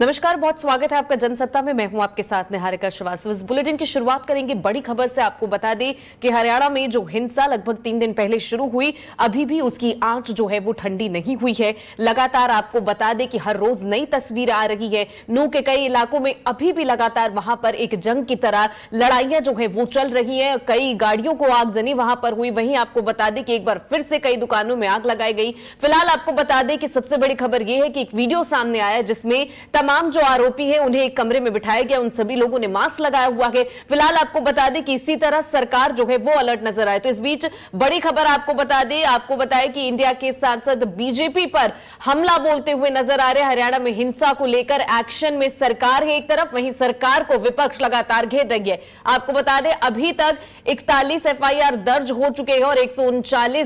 नमस्कार, बहुत स्वागत है आपका जनसत्ता में। मैं हूँ आपके साथ निहारिका श्रीवास्तव। इस बुलेटिन की शुरुआत करेंगे बड़ी खबर से। आपको बता दें कि हरियाणा में जो हिंसा लगभग तीन दिन पहले शुरू हुई, अभी भी उसकी आँच जो है वो ठंडी नहीं हुई है। लगातार आपको बता दें कि हर रोज नई तस्वीर आ रही है। नू के कई इलाकों में अभी भी लगातार वहाँ पर एक जंग की तरह लड़ाइयाँ जो है वो चल रही है। कई गाड़ियों को आगजनी वहाँ पर हुई। वहीं आपको बता दें कि एक बार फिर से कई दुकानों में आग लगाई गई। फ़िलहाल आपको बता दें कि सबसे बड़ी खबर यह है कि एक वीडियो सामने आया जिसमें जो आरोपी हैं, उन्हें एक कमरे में बिठाया गया, उन सभी लोगों ने मास्क लगाया हुआ है। फ़िलहाल आपको बता दें कि इसी तरह सरकार जो है, वो अलर्ट नज़र आए। तो इस बीच बड़ी खबर आपको बता दें, आपको बताया कि इंडिया के सांसद बीजेपी पर हमला बोलते हुए नज़र आ रहे हरियाणा में हिंसा को लेकर एक्शन में सरकार है एक तरफ़, वहीं सरकार को विपक्ष लगातार घेर रही है। आपको बता दें, अभी तक इकतालीस एफआईआर दर्ज हो चुके हैं और एक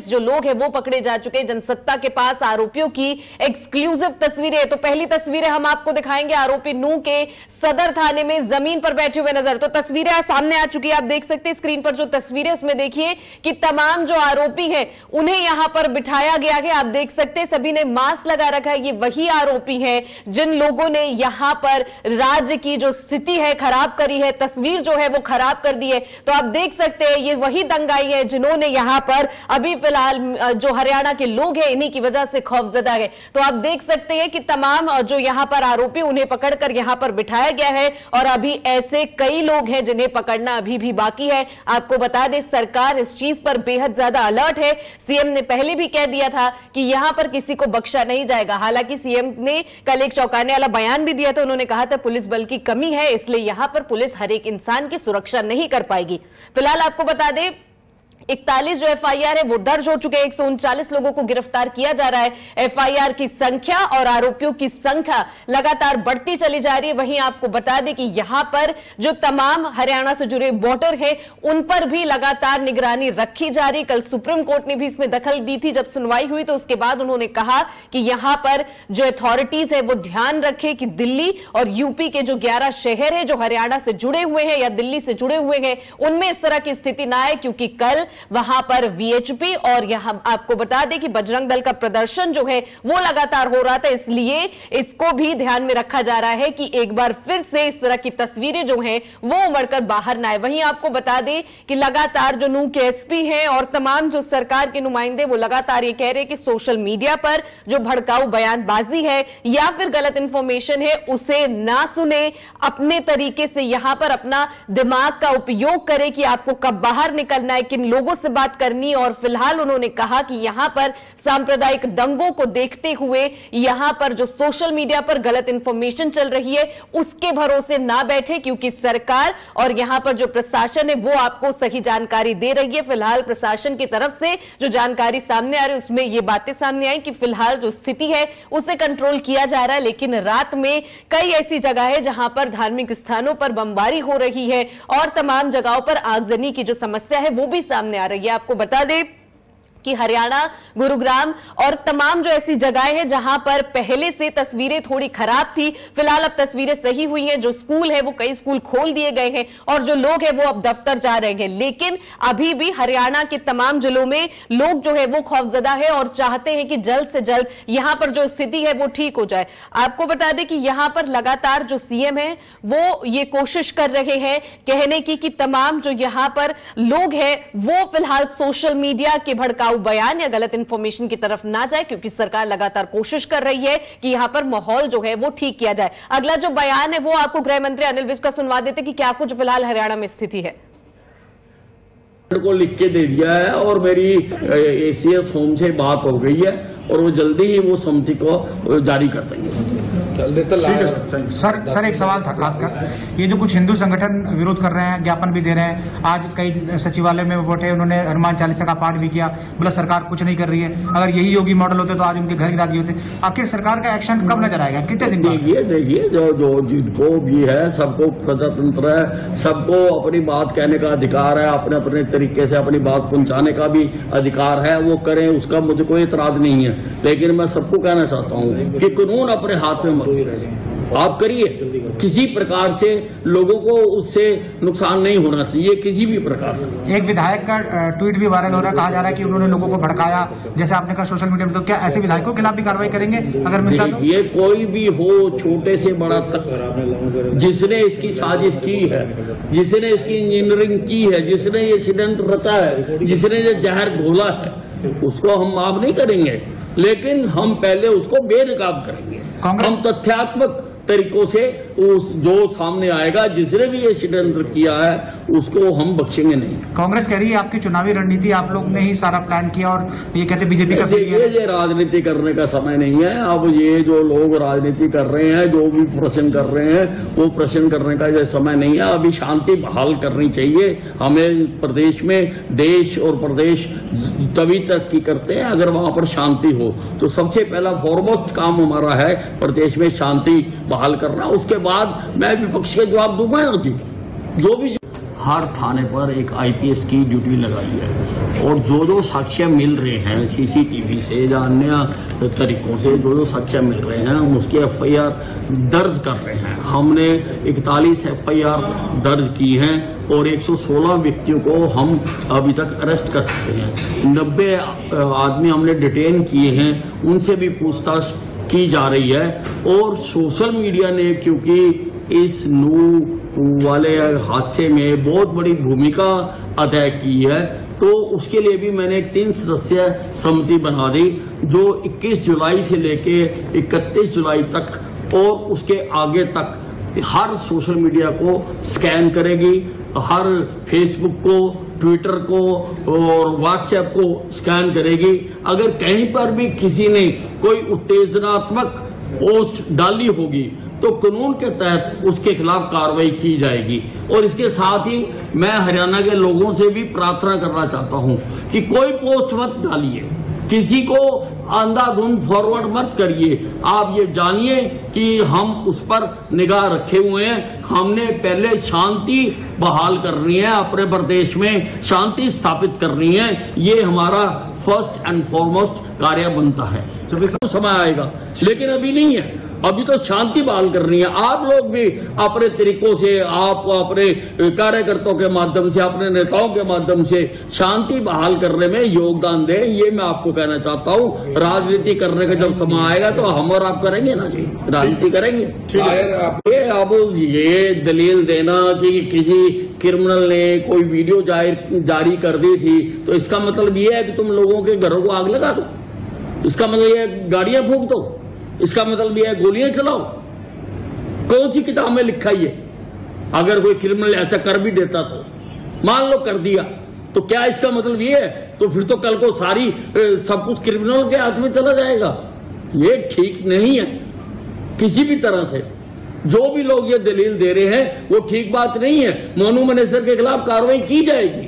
जो लोग हैं, वो पकड़े जा चुके हैं। जनसत्ता के पास आरोपियों की एक्सक्लूसिव तस्वीरें। तो पहली तस्वीरें हम आपको दिखाएँगे आरोपी नू के सदर थाने में ज़मीन पर बैठे हुए नज़र। तो तस्वीरें सामने आ चुकी है, आप देख सकते हैं स्क्रीन पर जो तस्वीरें उसमें देखिए कि तमाम जो आरोपी हैं, उन्हें यहाँ पर बिठाया गया है। आप देख सकते हैं सभी ने मास्क लगा रखा है, ये वही आरोपी हैं जिन लोगों ने यहाँ पर राज्य की जो स्थिति है, खराब करी है, तस्वीर जो है वो खराब कर दी है। तो आप देख सकते हैं, ये वही दंगाई है जिन्होंने यहाँ पर अभी फ़िलहाल जो हरियाणा के लोग हैं, इन्हीं की वजह से खौफजदा है। तो आप देख सकते हैं कि तमाम जो यहाँ पर आरोपी उन्हें पकड़कर यहाँ पर बिठाया गया है और अभी ऐसे कई लोग हैं जिन्हें पकड़ना अभी भी बाकी है। आपको बता दें, सरकार इस चीज़ पर बेहद ज़्यादा अलर्ट है। सीएम ने पहले भी कह दिया था कि यहाँ पर किसी को बख्शा नहीं जाएगा। हालाँकि सीएम ने कल एक चौंकाने वाला बयान भी दिया था। उन्होंने कहा था, पुलिस बल की कमी है, इसलिए यहाँ पर पुलिस हर एक इंसान की सुरक्षा नहीं कर पाएगी। फ़िलहाल आपको बता दें इकतालीस जो एफआईआर है वो दर्ज हो चुके हैं। एक लोगों को गिरफ़्तार किया जा रहा है। एफआईआर की संख्या और आरोपियों की संख्या लगातार बढ़ती चली जा रही है। वहीं आपको बता दें कि यहाँ पर जो तमाम हरियाणा से जुड़े वोटर हैं, उन पर भी लगातार निगरानी रखी जा रही कल सुप्रीम कोर्ट ने भी इसमें दखल दी थी। जब सुनवाई हुई तो उसके बाद उन्होंने कहा कि यहाँ पर जो अथॉरिटीज है, वो ध्यान रखे कि दिल्ली और यूपी के जो ग्यारह शहर है, जो हरियाणा से जुड़े हुए हैं या दिल्ली से जुड़े हुए हैं, उनमें इस तरह की स्थिति ना आए, क्योंकि कल वहाँ पर वीएचपी और यहाँ आपको बता दें कि बजरंग दल का प्रदर्शन जो है, वो लगातार हो रहा था। इसलिए इसको भी ध्यान में रखा जा रहा है कि एक बार फिर से इस तरह की तस्वीरें जो है, वो उमड़कर बाहर ना आए। वहीं आपको बता दें कि लगातार जो नू के एसपी है और तमाम जो सरकार के नुमाइंदे, वो लगातार ये कह रहे हैं कि सोशल मीडिया पर जो भड़काऊ बयानबाजी है या फिर गलत इंफॉर्मेशन है, उसे ना सुने। अपने तरीके से यहाँ पर अपना दिमाग का उपयोग करें कि आपको कब बाहर निकलना है, किन लोगों लोगों से बात करनी और फ़िलहाल उन्होंने कहा कि यहाँ पर सांप्रदायिक दंगों को देखते हुए यहाँ पर जो सोशल मीडिया पर गलत इंफॉर्मेशन चल रही है, उसके भरोसे ना बैठे, क्योंकि सरकार और यहाँ पर जो प्रशासन है, वो आपको सही जानकारी दे रही है। फ़िलहाल प्रशासन की तरफ़ से जो जानकारी सामने आ रही है, उसमें ये बातें सामने आई कि फ़िलहाल जो स्थिति है, उसे कंट्रोल किया जा रहा है, लेकिन रात में कई ऐसी जगह है जहाँ पर धार्मिक स्थानों पर बमबारी हो रही है और तमाम जगहों पर आगजनी की जो समस्या है, वो भी सामने आ रही है। आपको बता दें कि हरियाणा, गुरुग्राम और तमाम जो ऐसी जगहें हैं जहाँ पर पहले से तस्वीरें थोड़ी खराब थी, फ़िलहाल अब तस्वीरें सही हुई हैं। जो स्कूल है, वो कई स्कूल खोल दिए गए हैं और जो लोग हैं, वो अब दफ्तर जा रहे हैं। लेकिन अभी भी हरियाणा के तमाम जिलों में लोग जो है, वो खौफजदा है और चाहते हैं कि जल्द से जल्द यहाँ पर जो स्थिति है, वो ठीक हो जाए। आपको बता दें कि यहाँ पर लगातार जो सीएम है, वो ये कोशिश कर रहे हैं कहने की कि तमाम जो यहाँ पर लोग हैं, वो फ़िलहाल सोशल मीडिया के भड़काऊ भड़काऊ बयान या गलत इंफॉर्मेशन की तरफ़ ना जाए, क्योंकि सरकार लगातार कोशिश कर रही है कि यहाँ पर माहौल जो है वो ठीक किया जाए। अगला जो बयान है वो आपको गृह मंत्री अनिल विज का सुनवा देते कि क्या कुछ फ़िलहाल हरियाणा में स्थिति है। को लिख के दे दिया है और मेरी एसीएस होम से बात हो गई है और वो जल्दी ही वो समिति को जारी कर देंगे। Sir sir. एक सवाल था खासकर। ये जो कुछ हिंदू संगठन विरोध कर रहे हैं ज्ञापन भी दे रहे हैं आज कई सचिवालय में बैठे उन्होंने हनुमान चालीसा का पाठ भी किया बोला सरकार कुछ नहीं कर रही है अगर यही योगी मॉडल होते तो आज उनके घर गिरा दिए होते। आखिर सरकार का एक्शन कब नज़र आएगा? कितने दिन देखिए देखिए जो जो जिनको भी है सबको प्रजातंत्र है सबको अपनी बात कहने का अधिकार है अपने अपने तरीके से अपनी बात पहुँचाने का भी अधिकार है वो करें उसका मुझे कोई इतराज नहीं है। लेकिन मैं सबको कहना चाहता हूँ कि कानून अपने हाथ में मत आप करिए। किसी प्रकार से लोगों को उससे नुकसान नहीं होना चाहिए किसी भी प्रकार से। एक विधायक का ट्वीट भी वायरल हो रहा है कहा जा रहा है कि उन्होंने लोगों को भड़काया। जैसे आपने कहा सोशल मीडिया में तो क्या ऐसे विधायकों के खिलाफ भी कार्रवाई करेंगे? अगर देखिए कोई भी हो छोटे से बड़ा तक जिसने इसकी साजिश की है जिसने इसकी इंजीनियरिंग की है जिसने ये षड्यंत्र रचा है जिसने ये जहर घोला है उसको हम माफ़ नहीं करेंगे। लेकिन हम पहले उसको बेनकाब करेंगे। हम तथ्यात्मक तरीकों से उस जो सामने आएगा जिसने भी ये षड्यंत्र किया है उसको हम बख्शेंगे नहीं। कांग्रेस कह रही है आपकी चुनावी रणनीति आप लोग ने ही सारा प्लान किया और ये कहते बीजेपी का ये ये राजनीति करने का समय नहीं है। अब ये जो लोग राजनीति कर रहे हैं जो भी प्रश्न कर रहे हैं वो प्रश्न करने का ये समय नहीं है। अभी शांति बहाल करनी चाहिए। हमें प्रदेश में देश और प्रदेश तभी तरक्की करते हैं अगर वहाँ पर शांति हो। तो सबसे पहला फॉरमोस्ट काम हमारा है प्रदेश में शांति बहाल करना। उसके बाद मैं विपक्ष के जवाब दूँगा ना जी जो भी हर थाने पर एक आईपीएस की ड्यूटी लगाई है। और जो जो साक्ष्य मिल रहे हैं सीसीटीवी से या अन्य तरीकों से जो जो साक्ष्य मिल रहे हैं, हम उसकी एफआईआर दर्ज कर रहे हैं। हमने 41 एफआईआर दर्ज की हैं और 116 व्यक्तियों को हम अभी तक अरेस्ट कर चुके हैं। 90 आदमी हमने डिटेन किए हैं, उनसे भी पूछताछ की जा रही है और सोशल मीडिया ने, क्योंकि इस नू वाले हादसे में बहुत बड़ी भूमिका अदा की है तो उसके लिए भी मैंने तीन सदस्य समिति बना दी, जो 21 जुलाई से लेके 31 जुलाई तक और उसके आगे तक हर सोशल मीडिया को स्कैन करेगी, हर फेसबुक को ट्विटर को और व्हाट्सएप को स्कैन करेगी। अगर कहीं पर भी किसी ने कोई उत्तेजनात्मक पोस्ट डाली होगी तो कानून के तहत उसके खिलाफ कार्रवाई की जाएगी। और इसके साथ ही मैं हरियाणा के लोगों से भी प्रार्थना करना चाहता हूँ कि कोई पोस्ट मत डालिए। किसी को अंधाधुंध फॉरवर्ड मत करिए। आप ये जानिए कि हम उस पर निगाह रखे हुए हैं। हमने पहले शांति बहाल करनी है अपने प्रदेश में शांति स्थापित करनी है। ये हमारा फ़र्स्ट एंड फॉरमोस्ट कार्य बनता है। तो समय आएगा। लेकिन अभी नहीं है। अभी तो शांति बहाल करनी है। आप लोग भी अपने तरीकों से आप अपने कार्यकर्ताओं के माध्यम से अपने नेताओं के माध्यम से शांति बहाल करने में योगदान दें ये मैं आपको कहना चाहता हूँ। राजनीति करने का जब समय आएगा तो हम और आप करेंगे ना जी? राजनीति करेंगे? ये अब ये दलील देना कि किसी क्रिमिनल ने कोई वीडियो जारी कर दी थी तो इसका मतलब ये है कि तुम लोगों के घरों को आग लगा दो। इसका मतलब ये गाड़ियाँ फूक दो। इसका मतलब यह है, गोलियाँ चलाओ। कौन सी किताब में लिखा ये अगर कोई क्रिमिनल ऐसा कर भी देता तो। मान लो कर दिया। तो क्या इसका मतलब ये है? तो फिर तो कल को सारी सब कुछ क्रिमिनल के हाथ में चला जाएगा। ये ठीक नहीं है। किसी भी तरह से। जो भी लोग ये दलील दे रहे हैं, वो ठीक बात नहीं है। मोनू मनेसर के खिलाफ कार्रवाई की जाएगी।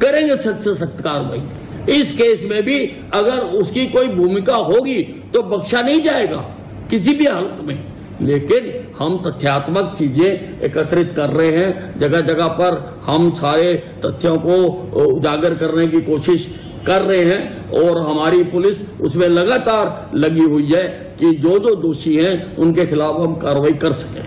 करेंगे सख्त से सख्त कार्रवाई। इस केस में भी अगर उसकी कोई भूमिका होगी तो बख्शा नहीं जाएगा किसी भी हालत में। लेकिन हम तथ्यात्मक चीज़ें एकत्रित कर रहे हैं जगह जगह पर हम सारे तथ्यों को उजागर करने की कोशिश कर रहे हैं और हमारी पुलिस उसमें लगातार लगी हुई है कि जो जो दोषी हैं, उनके खिलाफ हम कार्रवाई कर सकें।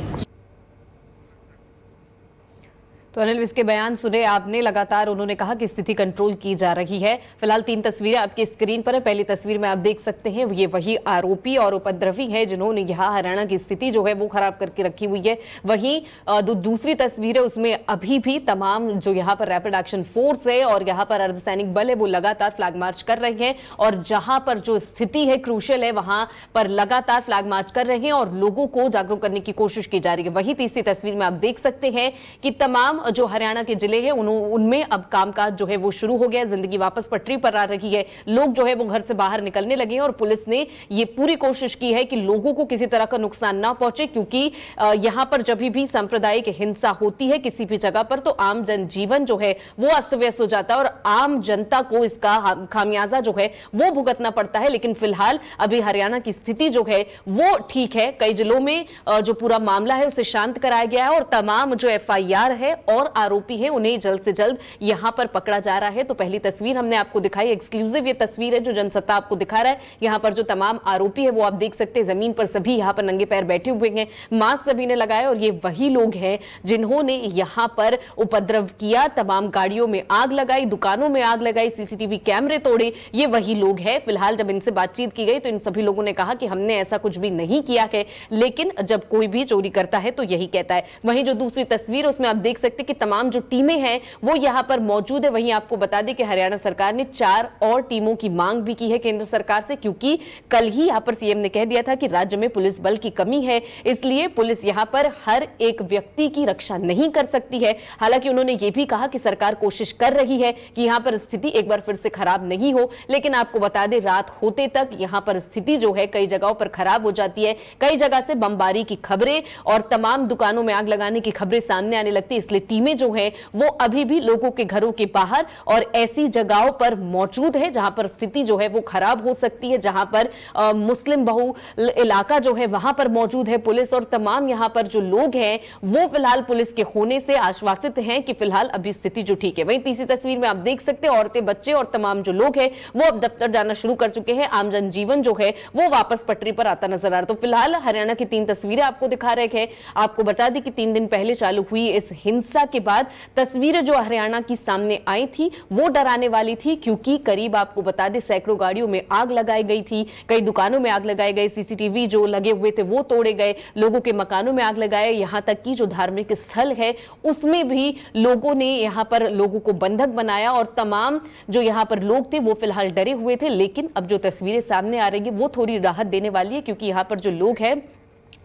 तो अनिल इसके बयान सुने आपने लगातार उन्होंने कहा कि स्थिति कंट्रोल की जा रही है। फ़िलहाल तीन तस्वीरें आपकी स्क्रीन पर है। पहली तस्वीर में आप देख सकते हैं ये वही आरोपी और उपद्रवी है जिन्होंने यहाँ हरियाणा की स्थिति जो है वो खराब करके रखी हुई है। वहीं दू, दूसरी तस्वीर है उसमें अभी भी तमाम जो यहाँ पर रैपिड एक्शन फोर्स है और यहाँ पर अर्धसैनिक बल है वो लगातार फ्लैग मार्च कर रहे हैं और जहाँ पर जो स्थिति है क्रूशल है वहाँ पर लगातार फ्लैग मार्च कर रहे हैं और लोगों को जागरूक करने की कोशिश की जा रही है। वही तीसरी तस्वीर में आप देख सकते हैं कि तमाम जो हरियाणा के ज़िले हैं उनमें अब कामकाज जो है वो शुरू हो गया ज़िंदगी वापस पटरी पर आ रही है। लोग जो है वो घर से बाहर निकलने लगे हैं और पुलिस ने ये पूरी कोशिश की है कि लोगों को किसी तरह का नुकसान ना पहुँचे, क्योंकि यहाँ पर जब भी सांप्रदायिक हिंसा होती है किसी भी जगह पर तो आम जनजीवन जो है वो अस्त व्यस्त हो जाता है और आम जनता को इसका खामियाजा जो है वो भुगतना पड़ता है। लेकिन फ़िलहाल अभी हरियाणा की स्थिति जो है वो ठीक है। कई जिलों में जो पूरा मामला है, उसे शांत कराया गया है और तमाम जो एफआईआर है और आरोपी हैं, उन्हें जल्द से जल्द यहाँ पर पकड़ा जा रहा है। तो पहली तस्वीर हमने आपको दिखाई एक्सक्लूसिव ये तस्वीर है जो जनसत्ता आपको दिखा रहा है। यहाँ पर जो तमाम आरोपी है, वो आप देख सकते हैं, ज़मीन पर सभी यहाँ पर नंगे पैर बैठे हुए हैं, मास्क सभी ने लगाए और ये वही लोग हैं जिन्होंने यहाँ पर उपद्रव किया। तमाम गाड़ियों में आग लगाई, दुकानों में आग लगाई, सीसीटीवी कैमरे तोड़े, ये वही लोग हैं। फ़िलहाल जब इनसे बातचीत की गई तो इन सभी लोगों ने कहा कि हमने ऐसा कुछ भी नहीं किया है, लेकिन जब कोई भी चोरी करता है तो यही कहता है। वहीं जो दूसरी तस्वीर उसमें आप देख सकते हैं कि तमाम जो टीमें हैं, वो यहाँ पर मौजूद है। वहीं आपको बता दें कि हरियाणा सरकार ने चार और टीमों की मांग भी की है केंद्र सरकार से, क्योंकि कल ही यहाँ पर सीएम ने कह दिया था कि राज्य में पुलिस बल की कमी है, इसलिए पुलिस यहाँ पर हर एक व्यक्ति की रक्षा नहीं कर सकती है। हालाँकि उन्होंने ये भी कहा कि सरकार कोशिश कर रही है कि यहाँ पर स्थिति एक बार फिर से खराब नहीं हो, लेकिन आपको बता दें, रात होते तक यहाँ पर स्थिति जो है कई जगहों पर खराब हो जाती है। कई जगह से बमबारी की खबरें और तमाम दुकानों में आग लगाने की खबरें सामने आने लगती इसलिए टीमें जो है वो अभी भी लोगों के घरों के बाहर और ऐसी जगहों पर मौजूद है जहाँ पर स्थिति जो है वो खराब हो सकती है जहाँ पर अ, मुस्लिम बहु इलाका जो है वहाँ पर मौजूद है पुलिस और तमाम यहाँ पर जो लोग हैं वो फ़िलहाल पुलिस के होने से आश्वासित हैं कि फ़िलहाल अभी स्थिति जो ठीक है। वहीं तीसरी तस्वीर में आप देख सकते हैं औरतें बच्चे और तमाम जो लोग हैं वो अब दफ्तर जाना शुरू कर चुके हैं। आम जनजीवन जो है वो वापस पटरी पर आता नज़र आ रहा तो फ़िलहाल हरियाणा की तीन तस्वीरें आपको दिखा रहे हैं। आपको बता दें कि तीन दिन पहले चालू हुई इस हिंसा के बाद तस्वीरें जो हरियाणा की सामने आई थी, वो डराने वाली थी, क्योंकि करीब आपको बता दें, सैकड़ों गाड़ियों में आग लगाई गई थी, कई दुकानों में आग लगाई गई, सीसीटीवी जो लगे हुए थे वो तोड़े गए, लोगों के मकानों में आग लगाए, यहाँ तक कि जो धार्मिक स्थल है, उसमें भी लोगों ने यहाँ पर लोगों को बंधक बनाया और तमाम जो यहाँ पर लोग थे, वो फ़िलहाल डरे हुए थे, लेकिन अब जो तस्वीरें सामने आ रही है, वो थोड़ी राहत देने वाली है, क्योंकि यहाँ पर जो लोग हैं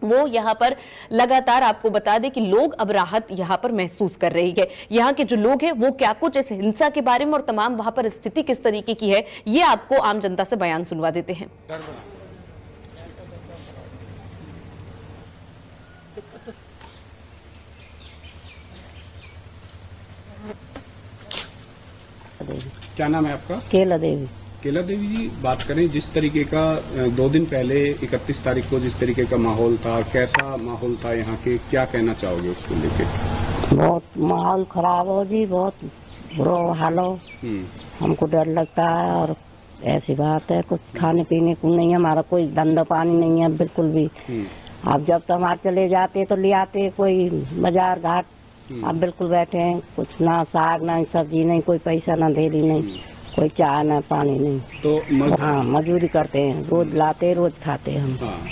वो यहाँ पर लगातार आपको बता दें कि लोग अब राहत यहाँ पर महसूस कर रही है। यहाँ के जो लोग हैं वो क्या कुछ इस हिंसा के बारे में और तमाम वहाँ पर स्थिति किस तरीके की है ये आपको आम जनता से बयान सुनवा देते हैं। क्या नाम है आपका? केला देवी। केला देवी जी बात करें जिस तरीके का दो दिन पहले 31 तारीख को जिस तरीके का माहौल था कैसा माहौल था यहाँ के क्या कहना चाहोगे उसको लेके? बहुत माहौल खराब हो जी बहुत बुरा हाल हो। हम्म, हमको डर लगता है और ऐसी बात है कुछ खाने पीने को नहीं है हमारा कोई धंधा पानी नहीं है बिल्कुल भी। हम्म, अब जब तो हमारे चले जाते तो ले आते कोई बाज़ार घाट। हम्म, अब बिल्कुल बैठे हैं कुछ ना साग ना सब्ज़ी नहीं कोई पैसा ना देरी नहीं। कोई चाय न पानी नहीं। तो मज- हाँ मजदूरी करते हैं रोज लाते रोज खाते हैं हम। हाँ।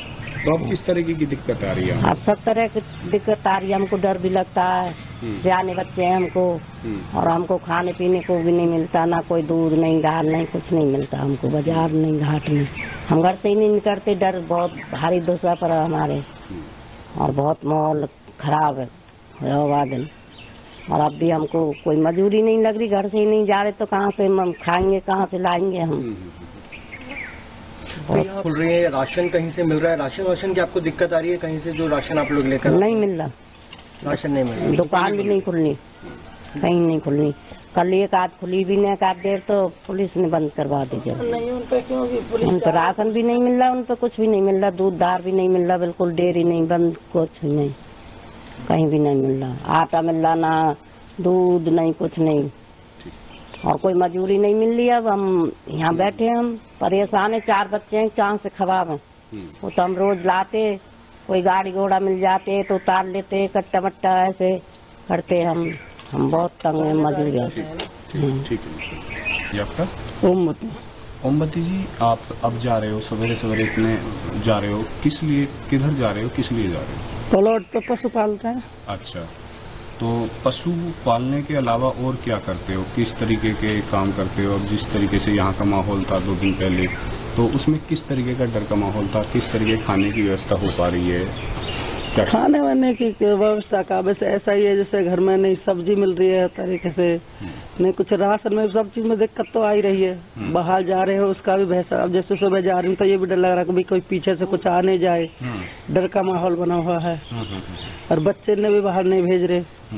तो अब किस तरीके की दिक्कत आ रही है? अब सब तरह की दिक्कत आ रही है हमको डर भी लगता है। हम्म, सियाने बच्चे हैं हमको हम्म, और हमको खाने पीने को भी नहीं मिलता ना कोई दूध नहीं दाल नहीं कुछ नहीं मिलता हमको बाज़ार नहीं घाट में हम घर से ही नहीं निकलते डर बहुत भारी दूसरा पर हमारे। और बहुत माहौल खराब है और अब भी हमको कोई मजूरी नहीं लग रही घर से ही नहीं जा रहे तो कहाँ से हम खाएँगे कहाँ से लाएँगे हम? हम्म, तो खुल रही है राशन कहीं से मिल रहा है? राशन वाशन की आपको दिक्कत आ रही है? कहीं से जो राशन आप लोग लेकर नहीं मिल रहा। राशन नहीं मिल रहा। दुकान भी नहीं खुलनी। कहीं नहीं खुलनी। कल एक आध खुली भी नहीं आध देर तो पुलिस ने बंद करवा दी जब नहीं उन पर क्योंकि उन पर राशन भी नहीं मिल रहा उन पर कुछ भी नहीं मिल रहा दूध दार भी नहीं मिल रहा बिल्कुल डेयरी नहीं बंद कुछ नहीं। कहीं भी नहीं मिल रहा। आटा मिल रहा ना दूध नहीं कुछ नहीं। और कोई मजूरी नहीं मिल रही अब। हम यहाँ बैठे हम परेशान है। चार बच्चे हैं चाँद से खराब हैं। हम्म, वो तो हम रोज लाते कोई गाड़ी घोड़ा मिल जाते तो उतार लेते कट्टा मट्टा ऐसे करते। हम हम बहुत तंग हैं मजूरी ठीक है। आपका? उम्मत। ओमबती जी आप अब जा रहे हो सवेरे सवेरे इतने जा रहे हो। किस लिए किधर जा रहे हो किस लिए जा रहे हो? प्लॉट तो पशु पालते हैं। अच्छा। तो पशु पालने के अलावा और क्या करते हो? किस तरीके के काम करते हो? अब जिस तरीके से यहाँ का माहौल था दो दिन पहले तो उसमें किस तरीके का डर का माहौल था? किस तरीके खाने की व्यवस्था हो पा रही है? क्या खाने वाने की व्यवस्था का? वैसे ऐसा ही है जैसे घर में नहीं सब्ज़ी मिल रही है तरीके से। नहीं कुछ राशन में सब चीज़ में दिक्कत तो आ ही रही है। बाहर जा रहे हो उसका भी भैसा अब जैसे सुबह जा रही हूँ तो ये भी डर लग रहा है कोई पीछे से कुछ आने जाए। हम्म, डर का माहौल बना हुआ है। हम्म, हम्म, हम्म, और बच्चे ने भी बाहर नहीं भेज रहे। हम्म।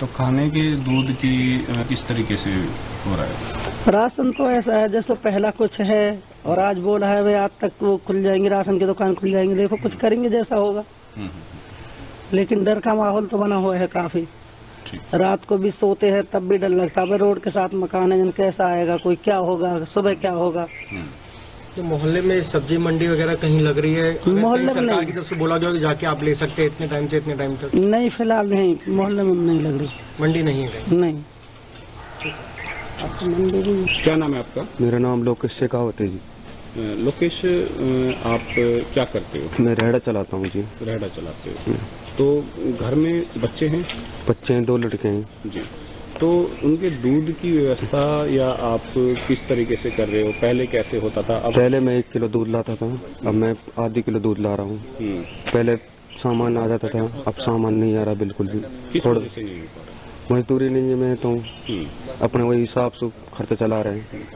तो खाने के दूध की किस तरीके से हो रहा है? राशन तो ऐसा है जैसे पहला कुछ है और आज बोला है भाई आज तक वो खुल जाएँगे राशन की दुकान खुल जाएँगे देखो कुछ करेंगे जैसा होगा। हम्म, हम्म, लेकिन डर का माहौल तो बना हुआ है काफ़ी। रात को भी सोते हैं तब भी डर लगता है। रोड के साथ मकान है जन कैसा आएगा कोई क्या होगा सुबह क्या होगा? हम्म। तो मोहल्ले में सब्ज़ी मंडी वगैरह कहीं लग रही है? मोहल्ले में सरकार नहीं। की तरफ़ से बोला जाए कि जाके आप ले सकते हैं इतने टाइम से इतने टाइम तक? नहीं फ़िलहाल नहीं। मोहल्ले में नहीं लग रही। मंडी नहीं है? नहीं। भी क्या नाम है आपका? मेरा नाम लोकेश शेखावत है जी लोकेश आप क्या करते हो? मैं रेहड़ा चलाता हूँ जी। रेहड़ा चलाते हो। तो घर में बच्चे हैं? बच्चे हैं दो लड़के हैं। जी। तो उनके दूध की व्यवस्था या आप किस तरीके से कर रहे हो? पहले कैसे होता था? अब पहले मैं एक किलो दूध लाता था अब मैं आधी किलो दूध ला रहा हूँ। हम्म, पहले सामान आ जाता था अब सामान नहीं आ रहा बिल्कुल भी। थोड़ा मजदूरी नहीं है मैं तो हम्म, अपने वही हिसाब से खर्चा चला रहे हैं।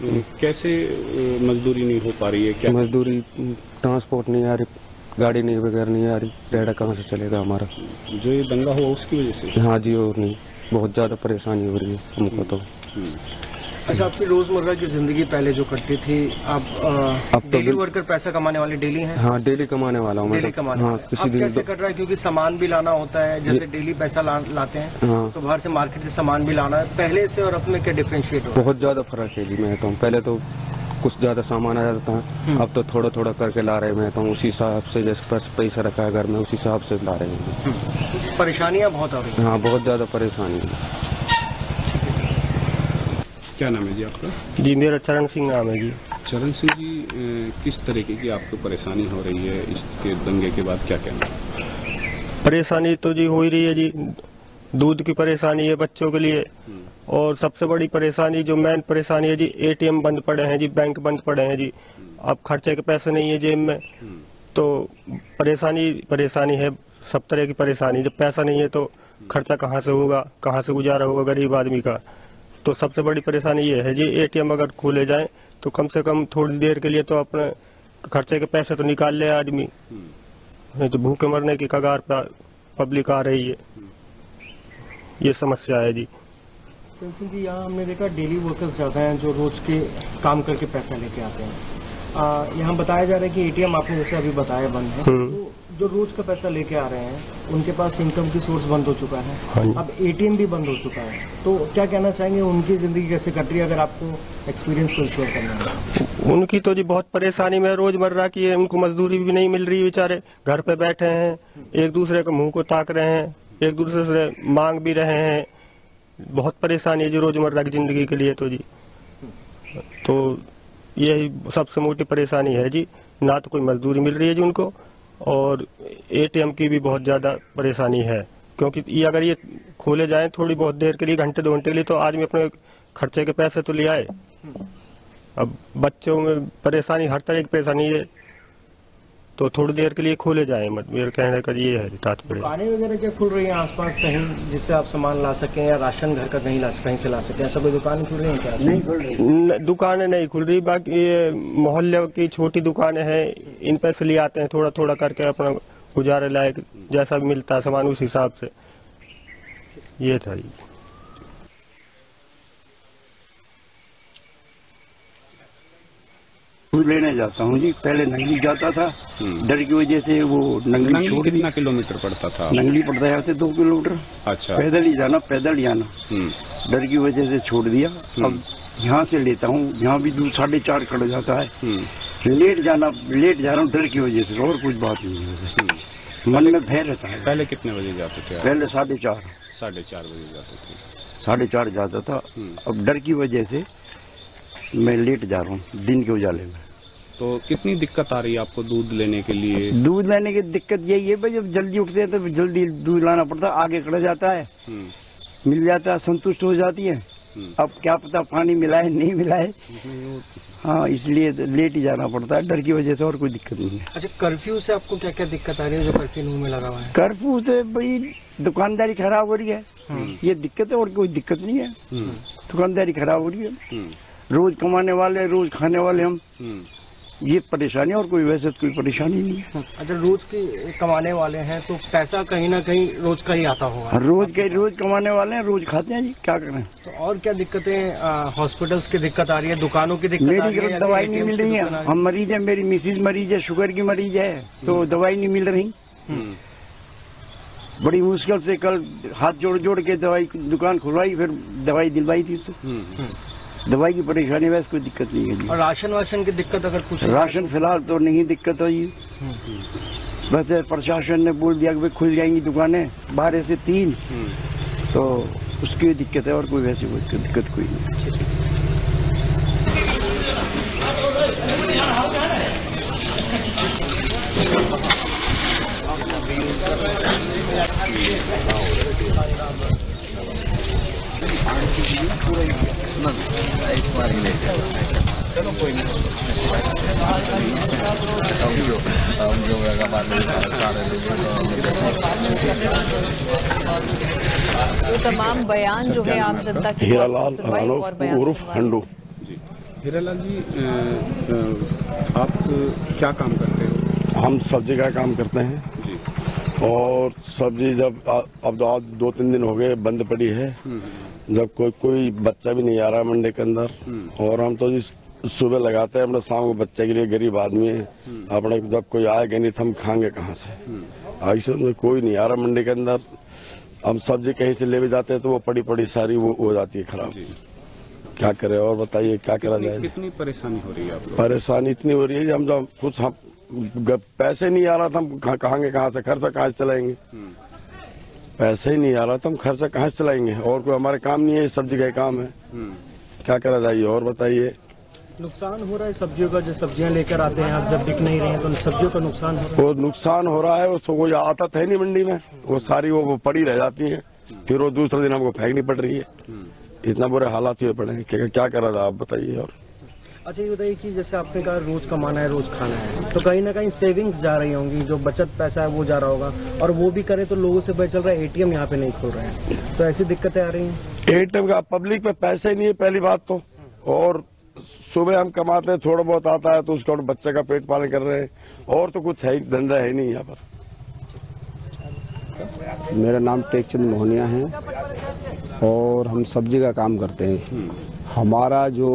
हम्म, कैसे मजदूरी नहीं हो पा रही है? क्या मजदूरी ट्रांसपोर्ट नहीं आ रही गाड़ी नहीं वगैरह नहीं आ रही रेहड़ा कहाँ से चलेगा हमारा? जो ये दंगा हुआ उसकी वजह से? हाँ जी और नहीं। बहुत ज़्यादा परेशानी हो रही है हमको तो हम्म, अच्छा आपकी रोज़मर्रा की ज़िंदगी पहले जो कटती थी आप अब तो डेली वर्कर पैसा कमाने वाले डेली हैं? हाँ डेली कमाने वाला हूँ मैं डेली तो। कमाने हाँ वाले। किसी अब कैसे कट रहा है? क्योंकि सामान भी लाना होता है जैसे डेली पैसा ला, लाते हैं हाँ। तो बाहर से मार्केट से सामान भी लाना है। पहले से और अब में क्या डिफ्रेंशिएट बहुत ज़्यादा फ़र्क है जी मैं तो पहले तो कुछ ज़्यादा सामान आ जाता था। हम्म। अब तो थोड़ा थोड़ा करके ला रहे हैं तो उसी हिसाब से जैसे पास पैसा रखा है घर में उसी हिसाब से ला रहे हैं। परेशानियाँ बहुत आ रही हैं। हाँ बहुत ज़्यादा परेशानी है। क्या नाम है जी आपका? जी मेरा चरण सिंह नाम है जी। चरण सिंह जी किस तरीके की आपको परेशानी हो रही है? इसके दंगे के बाद क्या कहना है? परेशानी तो जी हो ही रही है जी। दूध की परेशानी है बच्चों के लिए। हम्म, और सबसे बड़ी परेशानी जो मेन परेशानी है जी एटीएम बंद पड़े हैं जी बैंक बंद पड़े हैं जी। अब खर्चे के पैसे नहीं है जेब में। हम्म, तो परेशानी परेशानी है सब तरह की परेशानी। जब पैसा नहीं है तो खर्चा कहाँ से होगा कहाँ से गुजारा होगा गरीब आदमी का? तो सबसे बड़ी परेशानी ये है जी एटीएम अगर खोले जाए तो कम से कम थोड़ी देर के लिए तो अपने खर्चे के पैसे तो निकाल ले आदमी। हम्म, नहीं तो भूखे मरने की कगार पर पब्लिक आ रही है। ये समस्या है जी। सिंह जी यहाँ हमने देखा डेली वर्कर्स ज़्यादा हैं जो रोज के काम करके पैसा लेके आते हैं। यहाँ बताया जा रहा है कि एटीएम आपने जैसे अभी बताया बंद है। हम्म। तो जो रोज का पैसा लेके आ रहे हैं उनके पास इनकम की सोर्स बंद हो चुका है। हाँ। अब एटीएम भी बंद हो चुका है। तो क्या कहना चाहेंगे उनकी ज़िंदगी कैसे कट रही है अगर आपको एक्सपीरियंस को शेयर करना है? उनकी तो जी बहुत परेशानी में रोज़मर्रा की है उनको मजदूरी भी नहीं मिल रही बेचारे घर पे बैठे हैं एक दूसरे के मुँह को ताक रहे हैं। एक दूसरे से मांग भी रहे हैं। बहुत परेशानी है जी रोज़मर्रा की ज़िंदगी के लिए तो जी। तो यही सबसे मोटी परेशानी है जी। ना तो कोई मजदूरी मिल रही है जी उनको और एटीएम की भी बहुत ज़्यादा परेशानी है। क्योंकि ये अगर ये खोले जाएँ थोड़ी बहुत देर के लिए, घंटे दो घंटे के लिए तो आदमी अपने खर्चे के पैसे तो ले आए। अब बच्चों में परेशानी, हर तरह की परेशानी है। तो थोड़ी देर के लिए खोले जाए मत मेरे कहने का ये है तात्पर्य। दुकानें वगैरह क्या खुल रही हैं आसपास कहीं जिससे आप सामान ला सकें या राशन घर का कहीं ला कहीं से ला सकें? ऐसा कोई दुकान खुल रही है क्या? नहीं खुल रही। दुकानें नहीं खुल रही बाकी ये मोहल्ले की छोटी दुकानें हैं इन पे से ले आते हैं थोड़ा थोड़ा करके अपना गुजारे लायक जैसा भी मिलता है सामान उस हिसाब से। ये था दूध लेने जाता हूँ जी। पहले नंगली जाता था। हम्म। डर की वजह से वो नंगली कितना किलोमीटर पड़ता था? नंगली पड़ता है यहाँ से दो किलोमीटर। अच्छा। पैदल ही जाना पैदल ही आना। हम्म, डर की वजह से छोड़ दिया। अब यहाँ से लेता हूँ। यहाँ भी दूध साढ़े चार खड़ जाता है। हम्म, लेट जाना लेट जा रहा हूँ डर की वजह से। और कुछ बात नहीं है। हम्म। मन में भय रहता है। पहले कितने बजे जाते थे पहले साढ़े चार। साढ़े चार बजे जाते थे। साढ़े चार जाता था। हम्म। अब डर की वजह से मैं लेट जा रहा हूँ दिन के उजाले में। तो कितनी दिक्कत आ रही है आपको दूध लेने के लिए? दूध लेने की दिक्कत यही है भाई जब जल्दी उठते हैं तो जल्दी दूध लाना पड़ता है आगे खड़ा जाता है। हम्म, मिल जाता है संतुष्ट हो जाती है। हम्म। अब क्या पता पानी मिला है नहीं मिला है। हाँ। इसलिए तो लेट ही जाना पड़ता है डर की वजह से और कोई दिक्कत नहीं है। अच्छा कर्फ्यू से आपको क्या क्या दिक्कत आ रही है जो कर्फ्यू में लगा हुआ है? कर्फ्यू से भाई दुकानदारी खराब हो रही है। ये दिक्कत है और कोई दिक्कत नहीं है। हम्म, दुकानदारी खराब हो रही है। हम्म, रोज कमाने वाले रोज खाने वाले हम। हम्म, ये परेशानी और कोई वैसे तो कोई परेशानी नहीं है। अच्छा रोज के कमाने वाले हैं तो पैसा कहीं ना कहीं रोज का ही आता होगा। रोज के रोज कमाने वाले हैं रोज खाते हैं जी क्या करें? तो और क्या दिक्कतें हॉस्पिटल्स की दिक्कत आ रही है दुकानों की दिक्कत आ रही मेरी है दवाई नहीं मिल रही है? हम मरीज़ है मेरी मिसिज मरीज़ है शुगर की मरीज़ है तो दवाई नहीं मिल रही। हम्म। बड़ी मुश्किल से कल हाथ जोड़ जोड़ के दवाई दुकान खुलवाई फिर दवाई दिलवाई थी तो। दवाई की परेशानी वैसे कोई दिक्कत नहीं है और राशन वाशन की दिक्कत अगर कुछ राशन फ़िलहाल तो नहीं दिक्कत हुई। वैसे प्रशासन ने बोल दिया कि खुल जाएँगी दुकानें बारह से तीन। तो उसकी भी दिक्कत है और कोई वैसी कोई दिक्कत कोई नहीं। तमाम बयान जो है आम जनता की उर्फ़ हंडू। हीरालाल जी आप क्या काम करते हो? हम सब्ज़ी का काम करते हैं। और सब्ज़ी जब अब तो आज दो तीन दिन हो गए बंद पड़ी है। जब कोई कोई बच्चा भी नहीं आ रहा मंडी के अंदर और हम तो जिस सुबह लगाते हैं अपने शाम को बच्चे के लिए गरीब आदमी है। अपने जब कोई आएगा नहीं तो हम खाएँगे कहाँ से? ऐसे में कोई नहीं आ रहा मंडी के अंदर। हम सब्ज़ी कहीं से ले भी जाते हैं तो वो पड़ी पड़ी सारी वो हो जाती है खराब। क्या करें और बताइए क्या करा जाए? कितनी परेशानी हो रही है परेशानी इतनी हो रही है हम जब कुछ हम पैसे नहीं आ रहा था हम कहाँ कहाँगे कहाँ से खर्चा कहाँ से चलाएँगे? पैसे ही नहीं आ रहा तो हम खर्चा कहाँ से चलाएँगे? और कोई हमारे काम नहीं है ये सब्ज़ी का ही काम है। क्या करा जाइए और बताइए। नुकसान हो रहा है सब्जियों का जो सब्ज़ियाँ लेकर आते हैं आप जब बिक नहीं रहे हैं तो सब्जियों का नुकसान हो रहा वो नुकसान हो रहा है उसको कोई आता है नहीं मंडी में। वो सारी वो, वो पड़ी रह जाती है। फिर वो दूसरे दिन हमको फेंकनी पड़ रही है। इतना बुरे हालात हुए पड़े हैं क्या करा जाए आप बताइए और। है अच्छा ये बताइए कि जैसे आपने कहा रोज कमाना है रोज खाना है तो कहीं ना कहीं सेविंग्स जा रही होंगी जो बचत पैसा है वो जा रहा होगा और वो भी करें तो लोगों से पता चल रहा है एटीएम यहाँ पे नहीं खुल रहे हैं। तो ऐसी दिक्कतें आ रही हैं? एटीएम का पब्लिक पे पैसे ही नहीं है पहली बात तो। और सुबह हम कमाते हैं थोड़ा बहुत आता है तो उसका बच्चे का पेट पालन कर रहे हैं। और तो कुछ है धंधा है नहीं यहाँ पर। मेरा नाम टेकचंद मोहनिया है और हम सब्ज़ी का काम करते हैं। हमारा जो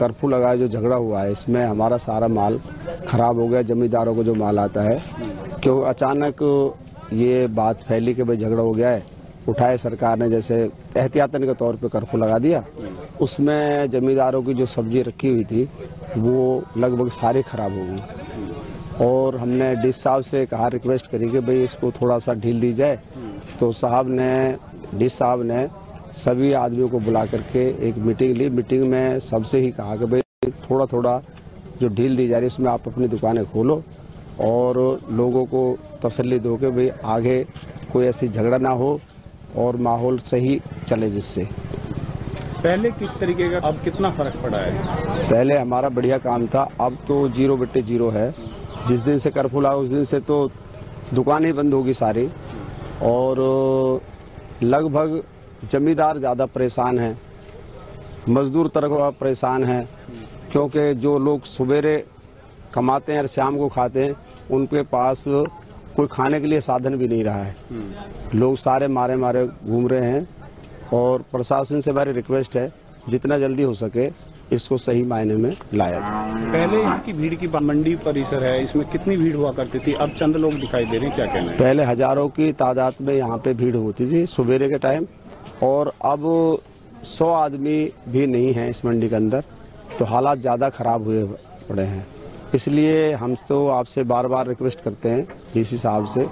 कर्फ्यू लगा है जो झगड़ा हुआ है, इसमें हमारा सारा माल खराब हो गया, जमींदारों को जो माल आता है। क्यों? अचानक ये बात फैली कि भाई झगड़ा हो गया है, उठाए सरकार ने, जैसे एहतियातन के तौर पे कर्फ्यू लगा दिया। उसमें जमींदारों की जो सब्ज़ी रखी हुई थी, वो लगभग सारी खराब हो गई। और हमने डी साहब से कहा रिक्वेस्ट करी कि भाई इसको थोड़ा सा ढील दी जाए। तो साहब ने डी साहब ने सभी आदमियों को बुला करके एक मीटिंग ली। मीटिंग में सबसे ही कहा कि भाई थोड़ा थोड़ा जो ढील दी जा रही है इसमें आप अपनी दुकानें खोलो और लोगों को तसल्ली दो कि भाई आगे कोई ऐसी झगड़ा ना हो और माहौल सही चले जिससे। पहले किस तरीके का अब कितना फ़र्क पड़ा है? पहले हमारा बढ़िया काम था अब तो ज़ीरो बट्टे ज़ीरो है। जिस दिन से कर्फ्यू लगा उस दिन से तो दुकानें बंद होगी सारी। और लगभग जमींदार ज़्यादा परेशान है मजदूर तरफ़ परेशान है क्योंकि जो लोग सवेरे कमाते हैं और शाम को खाते हैं उनके पास कोई खाने के लिए साधन भी नहीं रहा है। लोग सारे मारे मारे घूम रहे हैं और प्रशासन से हमारी रिक्वेस्ट है जितना जल्दी हो सके इसको सही मायने में लाया पहले यहाँ की भीड़ की मंडी परिसर है इसमें कितनी भीड़ हुआ करती थी? अब चंद लोग दिखाई दे रहे हैं क्या कहना है? पहले हज़ारों की तादाद में यहाँ पे भीड़ होती थी सवेरे के टाइम और अब सौ आदमी भी नहीं है इस मंडी के अंदर तो हालात ज़्यादा खराब हुए पड़े हैं। इसलिए हम तो आपसे बार बार रिक्वेस्ट करते हैं डीसी साहब से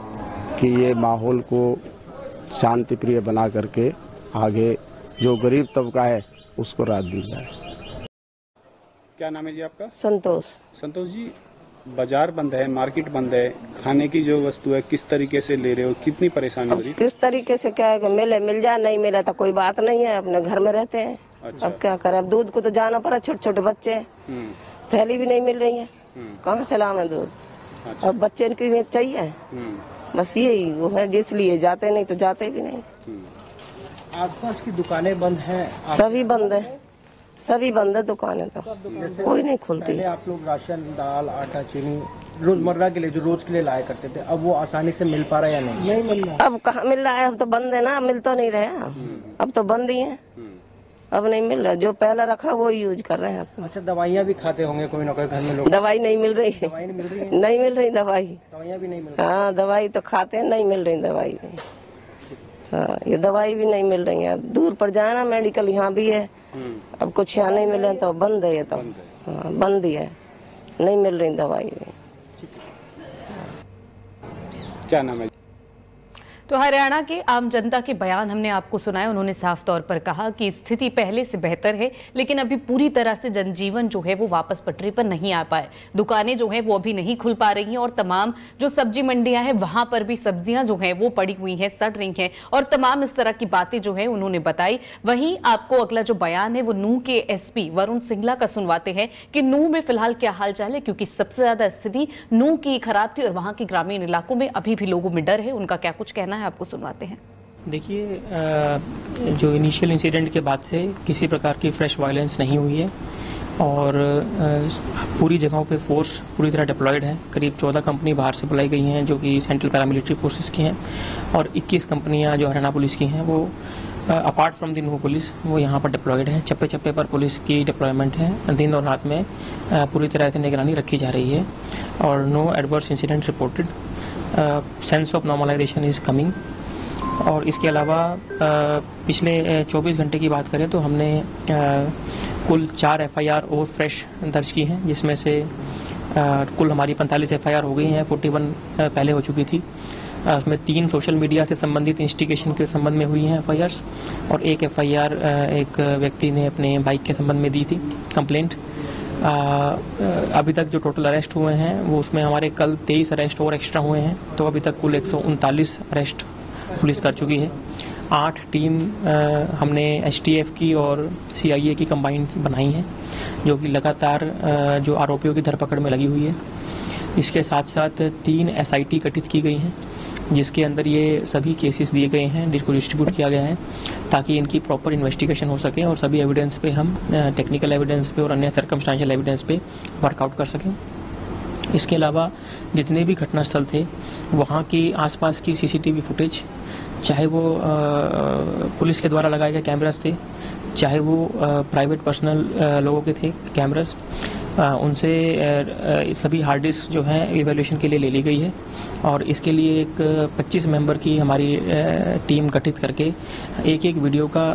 कि ये माहौल को शांति प्रिय बना करके आगे जो गरीब तबका है उसको राहत दी जाए। क्या नाम है जी आपका? संतोष। संतोष जी बाज़ार बंद है मार्केट बंद है खाने की जो वस्तु है किस तरीके से ले रहे हो कितनी परेशानी हो रही है? किस तरीके से क्या है मिले मिल जाए नहीं मिले तो कोई बात नहीं है अपने घर में रहते हैं। अच्छा। अब क्या करें अब दूध को तो जाना पड़ा छोटे छोटे बच्चे हैं। हम्म, थैली भी नहीं मिल रही है। हम्म, कहाँ से लावे दूध? अच्छा। अब बच्चे के लिए चाहिए। हम्म, बस यही वो है जिसलिए जाते नहीं तो जाते भी नहीं। आसपास की दुकानें बंद हैं सभी बंद है। सभी बंद है दुकानें तो। कोई नहीं खुलती। पहले आप लोग राशन दाल आटा चीनी रोज़मर्रा के लिए जो रोज के लिए लाया करते थे अब वो आसानी से मिल पा रहा है या नहीं? नहीं मिल रहा अब कहाँ मिल रहा है? अब तो बंद है ना अब मिल तो नहीं रहे अब तो बंद ही है। अब नहीं मिल रहा। जो पहले रखा वो यूज़ कर रहे हैं अब। अच्छा दवाइयाँ भी खाते होंगे कोई ना कोई घर में लोग। दवाई नहीं मिल रही। है दवाई नहीं मिल रही? है नहीं मिल रही दवाई। दवाइयाँ भी नहीं मिल रही? हाँ दवाई तो खाते हैं नहीं मिल रही दवाई। हाँ ये दवाई भी नहीं मिल रही है। अब दूर पर जाना मेडिकल यहाँ भी है। अब कुछ यहाँ नहीं मिले तो बंद है ये तो। हाँ। बंद ही है। नहीं मिल रही दवाई। क्या नाम है तो हरियाणा के आम जनता के बयान हमने आपको सुनाए, उन्होंने साफ़ तौर पर कहा कि स्थिति पहले से बेहतर है, लेकिन अभी पूरी तरह से जनजीवन जो है वो वापस पटरी पर नहीं आ पाए। दुकानें जो हैं वो अभी नहीं खुल पा रही हैं और तमाम जो सब्ज़ी मंडियाँ हैं, वहाँ पर भी सब्ज़ियाँ जो हैं वो पड़ी हुई हैं, सड़ रही हैं और तमाम इस तरह की बातें जो है उन्होंने बताई। वहीं आपको अगला जो बयान है, वो नू के एसपी वरुण सिंगला का सुनवाते हैं कि नू में फ़िलहाल क्या हाल चाल है, क्योंकि सबसे ज़्यादा स्थिति नू की खराब थी और वहाँ के ग्रामीण इलाकों में अभी भी लोगों में डर है। उनका क्या कुछ कहना है, आपको सुनवाते हैं। देखिए जो इनिशियल इंसिडेंट के बाद से किसी प्रकार की फ्रेश वायलेंस नहीं हुई है और पूरी जगहों पे फोर्स पूरी तरह डिप्लॉयड है। करीब 14 कंपनी बाहर से बुलाई गई हैं, जो कि सेंट्रल पैरामिलिट्री फोर्सेस की हैं और 21 कंपनियाँ जो हरियाणा पुलिस की हैं, वो अपार्ट फ्रॉम दिन न्यू पुलिस वो यहाँ पर डिप्लॉयड है। चप्पे चप्पे पर पुलिस की डिप्लॉयमेंट है। दिन और रात में पूरी तरह से निगरानी रखी जा रही है और no adverse incident reported sense of normalization is coming और इसके अलावा पिछले अ, 24 घंटे की बात करें तो हमने कुल चार एफआईआर और फ्रेश दर्ज की हैं जिसमें से कुल हमारी 45 एफआईआर हो गई हैं 41 अ, पहले हो चुकी थी। उसमें तीन सोशल मीडिया से संबंधित इंस्टिगेशन के संबंध में हुई हैं एफआईआर और एक एफआईआर एक व्यक्ति ने अपने बाइक के संबंध में दी थी कंप्लेंट अभी तक जो टोटल अरेस्ट हुए हैं, वो उसमें हमारे कल 23 अरेस्ट और एक्स्ट्रा हुए हैं तो अभी तक कुल एक सौ उनतालीस अरेस्ट पुलिस कर चुकी है। आठ टीम हमने एस की और सीआईए की कंबाइन बनाई है, जो कि लगातार जो आरोपियों की धरपकड़ में लगी हुई है। इसके साथ साथ तीन एसआईटी गठित की गई हैं जिसके अंदर ये सभी केसेस दिए गए हैं, जिसको डिस्ट्रीब्यूट किया गया है, ताकि इनकी प्रॉपर इन्वेस्टिगेशन हो सके और सभी एविडेंस पे हम टेक्निकल एविडेंस पे और अन्य सर्कमस्टांशियल एविडेंस पे वर्कआउट कर सकें। इसके अलावा जितने भी घटनास्थल थे, वहाँ की आसपास की सीसीटीवी फुटेज चाहे वो पुलिस के द्वारा लगाए गए कैमरास थे, चाहे वो प्राइवेट पर्सनल लोगों के थे कैमरास उनसे सभी हार्ड डिस्क जो हैं इवेल्यूशन के लिए ले ली गई है। और इसके लिए एक 25 मेंबर की हमारी टीम गठित करके एक एक वीडियो का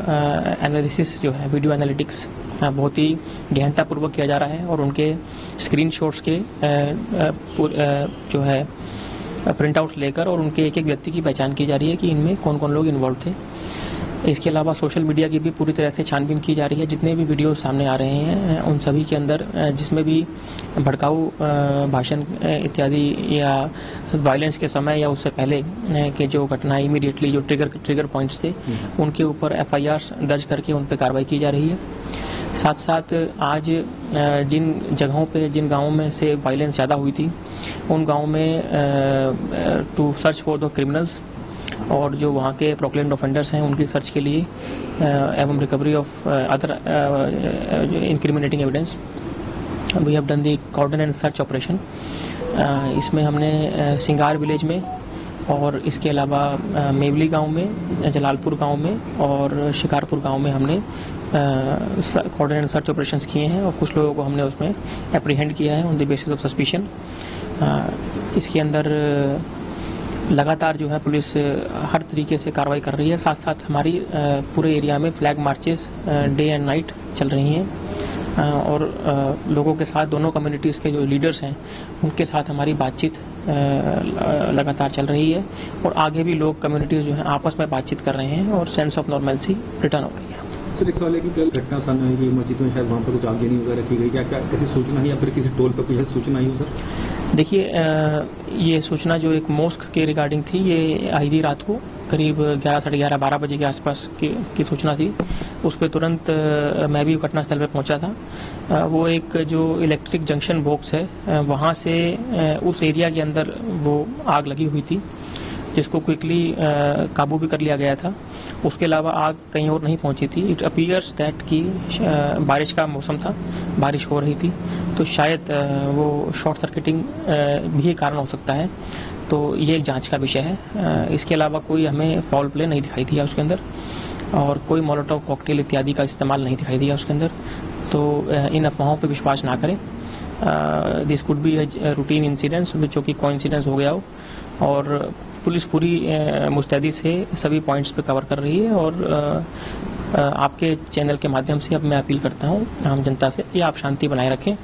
एनालिसिस जो है वीडियो एनालिटिक्स बहुत ही गहनतापूर्वक किया जा रहा है। और उनके स्क्रीनशॉट्स के जो है प्रिंट आउट्स लेकर और उनके एक एक व्यक्ति की पहचान की जा रही है कि इनमें कौन कौन लोग इन्वॉल्व थे। इसके अलावा सोशल मीडिया की भी पूरी तरह से छानबीन की जा रही है। जितने भी वीडियो सामने आ रहे हैं उन सभी के अंदर जिसमें भी भड़काऊ भाषण इत्यादि या वायलेंस के समय या उससे पहले के जो घटनाएँ इमीडिएटली जो ट्रिगर ट्रिगर पॉइंट्स थे उनके ऊपर एफआईआर दर्ज करके उन पर कार्रवाई की जा रही है। साथ साथ आज जिन जगहों पे जिन गाँवों में से वायलेंस ज़्यादा हुई थी उन गाँवों में to search for the criminals और जो वहाँ के प्रोक्लेम्ड ऑफेंडर्स हैं, उनकी सर्च के लिए एवं recovery of other incriminating evidence we have done the cordon and search operation इसमें हमने सिंगार विलेज में और इसके अलावा मेवली गाँव में, जलालपुर गाँव में और शिकारपुर गाँव में हमने कॉर्डन एंड सर्च ऑपरेशन किए हैं और कुछ लोगों को हमने उसमें अप्रीहेंड किया है on the basis of suspicion इसके अंदर लगातार जो है पुलिस हर तरीके से कार्रवाई कर रही है। साथ साथ हमारी पूरे एरिया में flag marches day and night चल रही हैं। और लोगों के साथ, दोनों कम्युनिटीज़ के जो लीडर्स हैं, उनके साथ हमारी बातचीत लगातार चल रही है। और आगे भी लोग कम्युनिटीज़ जो हैं, आपस में बातचीत कर रहे हैं और सेंस ऑफ़ नॉर्मेलसी रिटर्न हो रही है। सर एक सवाल है कि कल घटना सामने आई कि मस्जिद में शायद वहाँ पर कुछ आगजनी वगैरह की गई क्या क्या ऐसी सूचना है या फिर किसी टोल पर कुछ सूचना आई हो सर? देखिए ये सूचना जो एक मोस्क के रिगार्डिंग थी ये आई थी रात को करीब ग्यारह साढ़े ग्यारह बारह बजे के आसपास की, की सूचना थी। उस पर तुरंत मैं भी घटनास्थल पर पहुँचा था। वो एक जो इलेक्ट्रिक जंक्शन बॉक्स है वहाँ से उस एरिया के अंदर वो आग लगी हुई थी जिसको क्विकली काबू भी कर लिया गया था। उसके अलावा आग कहीं और नहीं पहुँची थी। इट अपीयर्स दैट कि बारिश का मौसम था, बारिश हो रही थी। तो शायद वो शॉर्ट सर्किटिंग भी कारण हो सकता है। तो ये एक जाँच का विषय है। इसके अलावा कोई हमें फाउल प्ले नहीं दिखाई दिया उसके अंदर। और कोई मोलोटोव कॉकटेल इत्यादि का इस्तेमाल नहीं दिखाई दिया उसके अंदर। तो इन अफवाहों पर विश्वास ना करें। This could be routine incidents जो कि कोइंसिडेंस हो गया हो। और पुलिस पूरी मुस्तैदी से सभी पॉइंट्स पे कवर कर रही है और आपके चैनल के माध्यम से अब मैं अपील करता हूँ आम जनता से कि आप शांति बनाए रखें।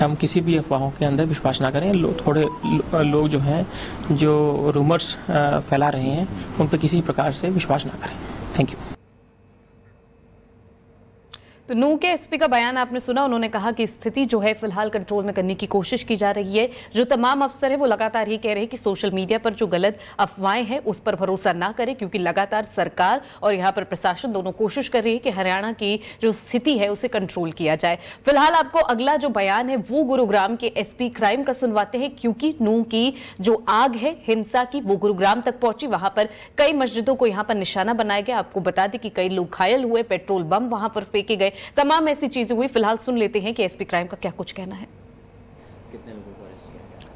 हम किसी भी अफवाहों के अंदर विश्वास ना करें। लो, थोड़े लोग लो, जो हैं जो रूमर्स फैला रहे हैं उन पर किसी प्रकार से विश्वास ना करें। थैंक यू तो नू के एसपी का बयान आपने सुना, उन्होंने कहा कि स्थिति जो है फ़िलहाल कंट्रोल में करने की कोशिश की जा रही है। जो तमाम अफसर है, वो लगातार ये कह रहे हैं कि सोशल मीडिया पर जो गलत अफवाहें हैं, उस पर भरोसा ना करें, क्योंकि लगातार सरकार और यहाँ पर प्रशासन दोनों कोशिश कर रही है कि हरियाणा की जो स्थिति है, उसे कंट्रोल किया जाए। फ़िलहाल आपको अगला जो बयान है, वो गुरुग्राम के एसपी क्राइम का सुनवाते हैं, क्योंकि नू की जो आग है, हिंसा की, वो गुरुग्राम तक पहुँची। वहाँ पर कई मस्जिदों को यहाँ पर निशाना बनाया गया। आपको बता दें कि कई लोग घायल हुए, पेट्रोल बम वहाँ पर फेंके गए। तमाम ऐसी चीज़ें हुई, फ़िलहाल सुन लेते हैं कि एसपी क्राइम का क्या कुछ कहना है।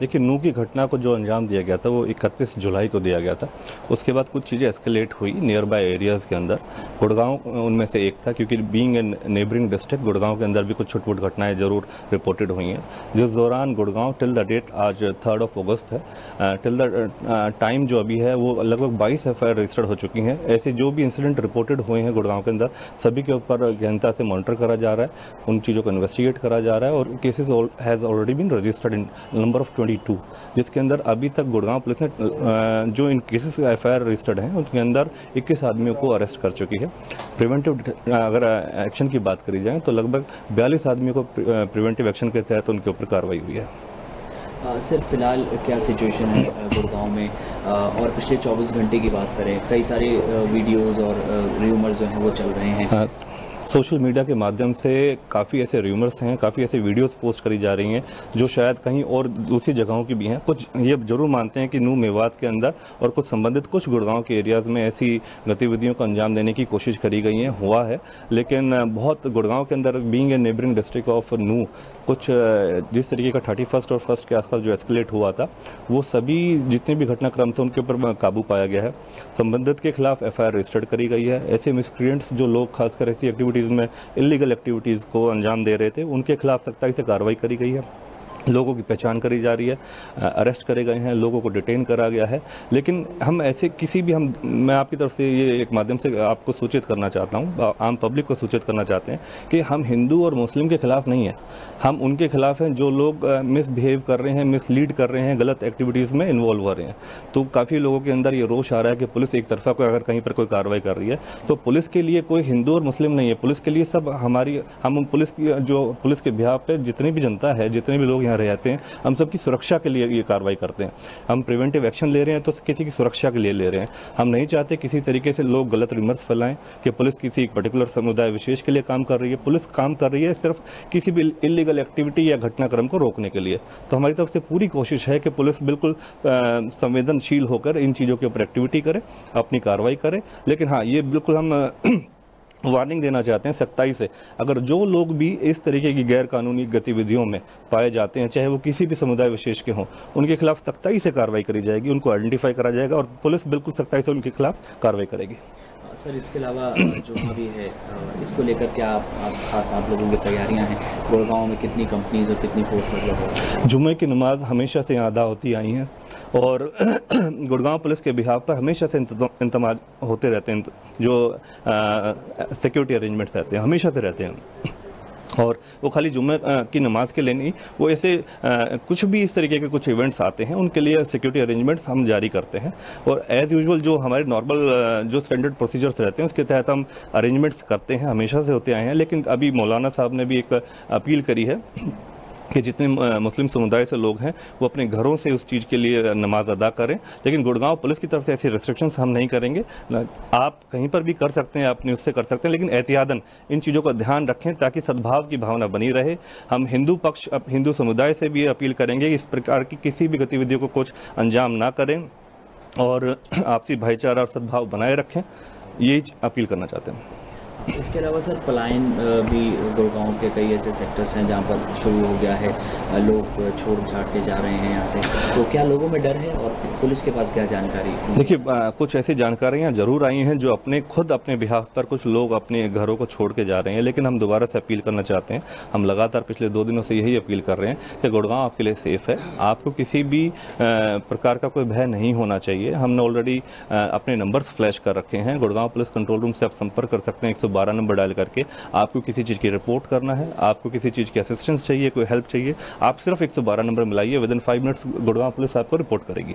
देखिए, नू की घटना को जो अंजाम दिया गया था, वो 31 जुलाई को दिया गया था। उसके बाद कुछ चीज़ें एस्केलेट हुई नियर बाय एरियाज़ के अंदर। गुड़गांव, उनमें से एक था, क्योंकि being a neighbouring district Gurgaon के अंदर भी कुछ छुटपुट घटनाएँ ज़रूर रिपोर्टेड हुई हैं। जिस दौरान गुड़गांव टिल द डेट आज थर्ड ऑफ़ अगस्त है। टिल द टाइम जो अभी है, वो लगभग बाईस एफ़ रजिस्टर्ड हो चुकी हैं। ऐसे जो भी इंसिडेंट रिपोर्टेड हुए हैं गुड़गांव के अंदर, सभी के ऊपर गहनता से मॉनिटर करा जा रहा है। उन चीज़ों को इन्वेस्टिगेट करा जा रहा है और cases has already been registered in number of 22 जिसके अंदर अभी तक गुड़गांव पुलिस ने जो इन केसेस एफ़ आई रजिस्टर्ड हैं उनके अंदर 21 आदमियों को अरेस्ट कर चुकी है। प्रिवेंटिव अगर एक्शन की बात करी जाए तो लगभग 42 आदमियों को प्रिवेंटिव एक्शन के तहत उनके ऊपर कार्रवाई हुई है। सर फ़िलहाल क्या सिचुएशन है गुड़गांव में? आ, और पिछले 24 घंटे की बात करें कई सारे वीडियोस और र्यूमर्स जो हैं वो चल रहे हैं। अ, सोशल मीडिया के माध्यम से काफ़ी ऐसे र्यूमर्स हैं, काफ़ी ऐसे वीडियोस पोस्ट करी जा रही हैं, जो शायद कहीं और दूसरी जगहों की भी हैं। कुछ ये ज़रूर मानते हैं कि नू मेवात के अंदर और कुछ संबंधित कुछ गुड़गांव के एरियाज़ में ऐसी गतिविधियों को अंजाम देने की कोशिश करी गई है, हुआ है। लेकिन बहुत गुड़गांव के अंदर being a neighbouring district of Nuh कुछ जिस तरीके का थर्टी फ़र्स्ट और फ़र्स्ट के आसपास जो एस्केलेट हुआ था, वो सभी जितने भी घटनाक्रम थे, उनके ऊपर काबू पाया गया है। संबंधित के खिलाफ एफआईआर रजिस्टर्ड करी गई है। ऐसे मिसक्रिएंट्स जो लोग, खासकर ऐसी एक्टिविटीज़ में इलीगल एक्टिविटीज़ को अंजाम दे रहे थे, उनके खिलाफ सख्ताई से कार्रवाई करी गई है। लोगों की पहचान करी जा रही है अरेस्ट करे गए हैं, लोगों को डिटेन करा गया है। लेकिन हम ऐसे किसी भी हम, मैं आपकी तरफ़ से ये एक माध्यम से आपको सूचित करना चाहता हूँ आम पब्लिक को सूचित करना चाहते हैं कि हम हिंदू और मुस्लिम के खिलाफ नहीं हैं। हम उनके खिलाफ हैं जो लोग मिसबिहेव कर रहे हैं मिसलीड कर रहे हैं, गलत एक्टिविटीज़ में इन्वॉल्व हो रहे हैं। तो काफ़ी लोगों के अंदर ये रोष आ रहा है कि पुलिस एक तरफा कोई अगर कहीं पर कोई कार्रवाई कर रही है तो पुलिस के लिए कोई हिंदू और मुस्लिम नहीं है। पुलिस के लिए सब हमारी, हम पुलिस की, जो पुलिस के बिहार पर जितनी भी जनता है, जितने भी लोग यहाँ रहते हैं। हम सबकी सुरक्षा के लिए ये कार्रवाई करते हैं। हम प्रिवेंटिव एक्शन ले रहे हैं तो किसी की सुरक्षा के लिए ले रहे हैं। हम नहीं चाहते किसी तरीके से लोग गलत रिमर्स फैलाएँ कि पुलिस किसी एक पर्टिकुलर समुदाय विशेष के लिए काम कर रही है। पुलिस काम कर रही है सिर्फ़ किसी भी इलीगल एक्टिविटी या घटनाक्रम को रोकने के लिए। तो हमारी तरफ़ से पूरी कोशिश है कि पुलिस बिल्कुल संवेदनशील होकर इन चीज़ों के ऊपर एक्टिविटी करे, अपनी कार्रवाई करे। लेकिन हाँ ये बिल्कुल हम वार्निंग देना चाहते हैं सख्ताई से। अगर जो लोग भी इस तरीके की गैर कानूनी गतिविधियों में पाए जाते हैं, चाहे वो किसी भी समुदाय विशेष के हों, उनके खिलाफ सख्ताई से कार्रवाई करी जाएगी, उनको आइडेंटिफाई करा जाएगा और पुलिस बिल्कुल सख्ताई से उनके खिलाफ कार्रवाई करेगी। सर इसके अलावा जो अभी है इसको लेकर क्या आप, आप खास आप लोगों की तैयारियाँ हैं? गुड़गांव में कितनी कंपनीज़ और कितनी पोस्ट मतलब जुम्मे की नमाज़ हमेशा से अदा होती आई हैं और गुड़गांव पुलिस के बिहार पर हमेशा से इंतज़ाम होते रहते हैं जो सिक्योरिटी अरेंजमेंट्स रहते हैं हमेशा से रहते हैं। और वो खाली जुम्मे की नमाज़ के लिए नहीं, वो ऐसे कुछ भी इस तरीके के कुछ इवेंट्स आते हैं, उनके लिए सिक्योरिटी अरेंजमेंट्स हम जारी करते हैं। और एज़ यूजुअल जो हमारे नॉर्मल जो स्टैंडर्ड प्रोसीजर्स रहते हैं, उसके तहत हम अरेंजमेंट्स करते हैं, हमेशा से होते आए हैं। लेकिन अभी मौलाना साहब ने भी एक अपील करी है कि जितने मुस्लिम समुदाय से लोग हैं, वो अपने घरों से उस चीज़ के लिए नमाज़ अदा करें। लेकिन गुड़गांव पुलिस की तरफ़ से ऐसी रिस्ट्रिक्शंस हम नहीं करेंगे। आप कहीं पर भी कर सकते हैं अपनी उससे कर सकते हैं, लेकिन एहतियातन इन चीज़ों का ध्यान रखें ताकि सद्भाव की भावना बनी रहे। हम हिंदू पक्ष हिंदू समुदाय से भी अपील करेंगे कि इस प्रकार की किसी भी गतिविधियों को कुछ अंजाम ना करें और आपसी भाईचारा और सद्भाव बनाए रखें। यही अपील करना चाहते हैं। इसके अलावा सर, पलायन भी गुड़गांव के कई ऐसे सेक्टर्स हैं जहाँ पर शुरू हो गया है। लोग छोड़ छाड़ के जा रहे हैं यहाँ से। तो क्या लोगों में डर है और पुलिस के पास क्या जानकारी देखिए कुछ ऐसी जानकारियाँ ज़रूर आई हैं जो अपने, खुद अपने बिहाफ पर कुछ लोग अपने घरों को छोड़ के जा रहे हैं। लेकिन हम दोबारा से अपील करना चाहते हैं। हम लगातार पिछले दो दिनों से यही अपील कर रहे हैं कि गुड़गांव आपके लिए सेफ़ है। आपको किसी भी प्रकार का कोई भय नहीं होना चाहिए। हमने ऑलरेडी अपने नंबर्स फ्लैश कर रखे हैं। गुड़गांव पुलिस कंट्रोल रूम से आप संपर्क कर सकते हैं। एक नंबर डायल करके आपको किसी चीज़ की रिपोर्ट करना है आपको किसी चीज़ की असिस्टेंस चाहिए कोई हेल्प चाहिए आप सिर्फ़ एक सौ बारह number मिलाइए within five minutes Gurgaon police आपको रिपोर्ट करेगी।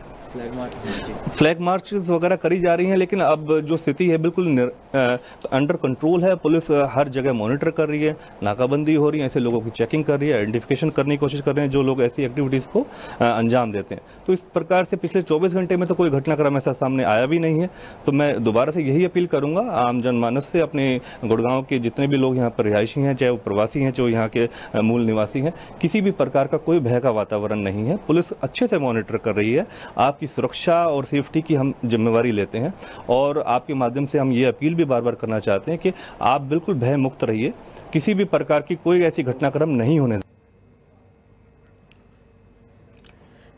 फ्लैग मार्च वगैरह करी जा रही हैं लेकिन अब जो स्थिति है बिल्कुल अंडर कंट्रोल है। पुलिस हर जगह मॉनिटर कर रही है नाकाबंदी हो रही है ऐसे लोगों की चेकिंग कर रही है आइडेंटिफिकेशन करने की कोशिश कर रहे हैं जो लोग ऐसी एक्टिविटीज़ को अंजाम देते हैं। तो इस प्रकार से पिछले 24 घंटे में तो कोई घटनाक्रम ऐसा सामने आया भी नहीं है। तो मैं दोबारा से यही अपील करूँगा आम जनमानस से अपने गुड़गांव के जितने भी लोग यहाँ पर रिहायशी हैं, चाहे वो प्रवासी हैं जो यहाँ के मूल निवासी हैं, किसी भी प्रकार का कोई भय का वातावरण नहीं है। पुलिस अच्छे से मॉनिटर कर रही है। आपकी सुरक्षा और सेफ्टी की हम जिम्मेवारी लेते हैं और आपके माध्यम से हम ये अपील भी बार बार करना चाहते हैं कि आप बिल्कुल भय मुक्त रहिए। किसी भी प्रकार की कोई ऐसी घटनाक्रम नहीं होने दें।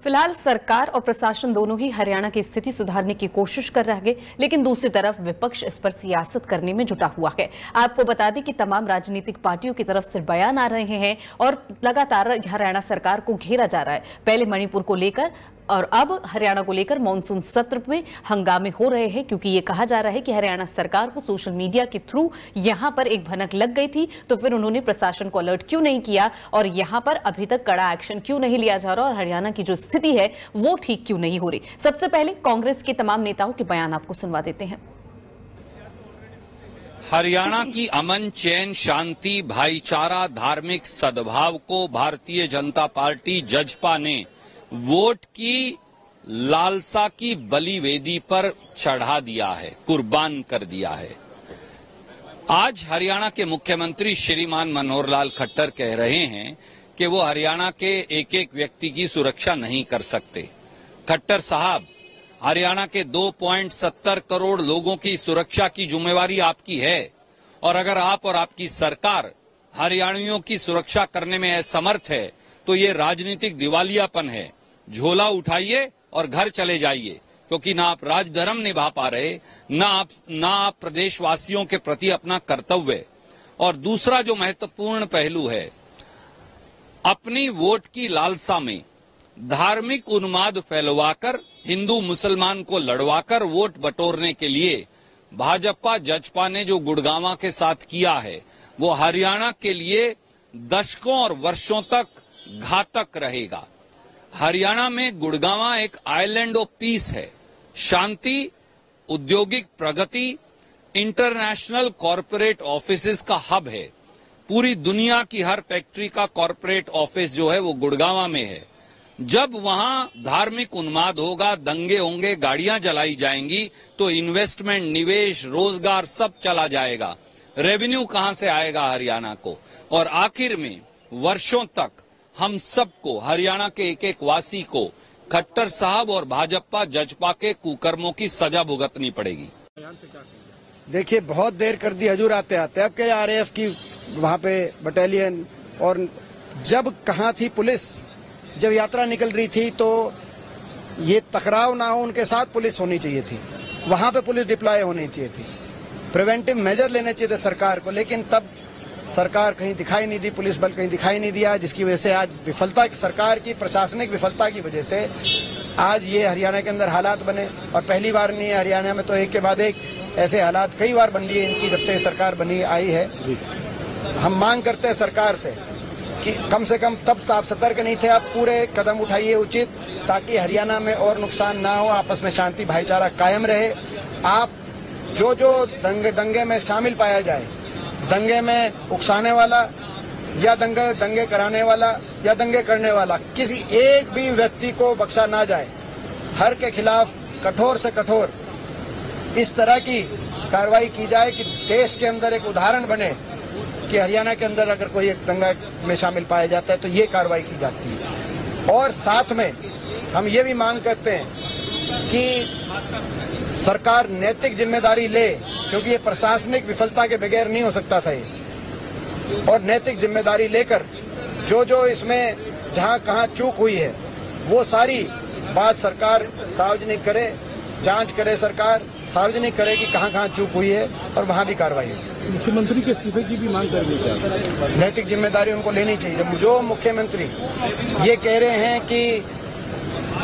फ़िलहाल सरकार और प्रशासन दोनों ही हरियाणा की स्थिति सुधारने की कोशिश कर रहे हैं, लेकिन दूसरी तरफ़ विपक्ष इस पर सियासत करने में जुटा हुआ है। आपको बता दें कि तमाम राजनीतिक पार्टियों की तरफ़ से बयान आ रहे हैं और लगातार हरियाणा सरकार को घेरा जा रहा है। पहले मणिपुर को लेकर और अब हरियाणा को लेकर मानसून सत्र में हंगामे हो रहे हैं, क्योंकि ये कहा जा रहा है कि हरियाणा सरकार को सोशल मीडिया के थ्रू यहाँ पर एक भनक लग गई थी तो फिर उन्होंने प्रशासन को अलर्ट क्यों नहीं किया और यहाँ पर अभी तक कड़ा एक्शन क्यों नहीं लिया जा रहा और हरियाणा की जो स्थिति है वो ठीक क्यों नहीं हो रही? सबसे पहले कांग्रेस के तमाम नेताओं के बयान आपको सुनवा देते हैं। हरियाणा की अमन, चैन, शांति, भाईचारा, धार्मिक सद्भाव को भारतीय जनता पार्टी जजपा ने वोट की लालसा की बलि वेदी पर चढ़ा दिया है, कुर्बान कर दिया है। आज हरियाणा के मुख्यमंत्री श्रीमान मनोहर लाल खट्टर कह रहे हैं कि वो हरियाणा के एक एक व्यक्ति की सुरक्षा नहीं कर सकते। खट्टर साहब, हरियाणा के 2.70 करोड़ लोगों की सुरक्षा की जिम्मेवारी आपकी है और अगर आप और आपकी सरकार हरियाणवियों की सुरक्षा करने में असमर्थ है तो ये राजनीतिक दिवालियापन है। झोला उठाइए और घर चले जाइए, क्योंकि ना आप राजधर्म निभा पा रहे, ना आप ना आप प्रदेशवासियों के प्रति अपना कर्तव्य। और दूसरा जो महत्वपूर्ण पहलू है, अपनी वोट की लालसा में धार्मिक उन्माद फैलवाकर, हिंदू मुसलमान को लड़वाकर वोट बटोरने के लिए भाजपा जजपा ने जो गुड़गावा के साथ किया है, वो हरियाणा के लिए दशकों और वर्षों तक घातक रहेगा। हरियाणा में गुड़गावा एक आइलैंड ऑफ़ पीस है। शांति, औद्योगिक प्रगति इंटरनेशनल कॉरपोरेट ऑफ़िस का हब है। पूरी दुनिया की हर फैक्ट्री का कॉरपोरेट ऑफ़िस जो है वो गुड़गावा में है। जब वहाँ धार्मिक उन्माद होगा, दंगे होंगे, गाड़ियाँ जलाई जाएँगी तो इन्वेस्टमेंट निवेश, रोज़गार सब चला जाएगा। रेवेन्यू कहाँ से आएगा हरियाणा को? और आखिर में वर्षों तक हम सबको, हरियाणा के एक एक वासी को, खट्टर साहब और भाजपा, जजपा के कुकर्मों की सजा भुगतनी पड़ेगी। देखिए, बहुत देर कर दी, हजूर आते आते। अब क्या आरएएफ की वहाँ पे बटालियन और जब कहाँ थी पुलिस, जब यात्रा निकल रही थी तो ये टकराव ना हो, उनके साथ पुलिस होनी चाहिए थी। वहाँ पे पुलिस डिप्लॉय होनी चाहिए थी। प्रिवेंटिव मेजर लेने चाहिए थे सरकार को, लेकिन तब सरकार कहीं दिखाई नहीं दी पुलिस बल कहीं दिखाई नहीं दिया जिसकी वजह से आज विफलता सरकार की प्रशासनिक विफलता की वजह से आज ये हरियाणा के अंदर हालात बने। और पहली बार नहीं है हरियाणा में तो एक के बाद एक ऐसे हालात कई बार बन लिए इनकी जब से सरकार बनी आई है। हम मांग करते हैं सरकार से कि कम से कम तब आप सतर्क नहीं थे आप पूरे कदम उठाइए उचित ताकि हरियाणा में और नुकसान ना हो आपस में शांति भाईचारा कायम रहे। आप जो जो दंगे दंगे में शामिल पाया जाए दंगे में उकसाने वाला या दंगे दंगे कराने वाला या दंगे करने वाला, किसी एक भी व्यक्ति को बख्शा ना जाए। हर के खिलाफ कठोर से कठोर इस तरह की कार्रवाई की जाए कि देश के अंदर एक उदाहरण बने कि हरियाणा के अंदर अगर कोई एक दंगा में शामिल पाया जाता है तो ये कार्रवाई की जाती है। और साथ में हम ये भी मांग करते हैं कि सरकार नैतिक ज़िम्मेदारी ले क्योंकि ये प्रशासनिक विफलता के बगैर नहीं हो सकता था ये। और नैतिक ज़िम्मेदारी लेकर जो जो इसमें जहाँ कहाँ चूक हुई है वो सारी बात सरकार सार्वजनिक करे जाँच करे सरकार सार्वजनिक करे कि कहाँ कहाँ चूक हुई है और वहाँ भी कार्रवाई हो। मुख्यमंत्री के इस्तीफे की भी मांग कर दी नैतिक ज़िम्मेदारी उनको लेनी चाहिए। जो मुख्यमंत्री ये कह रहे हैं कि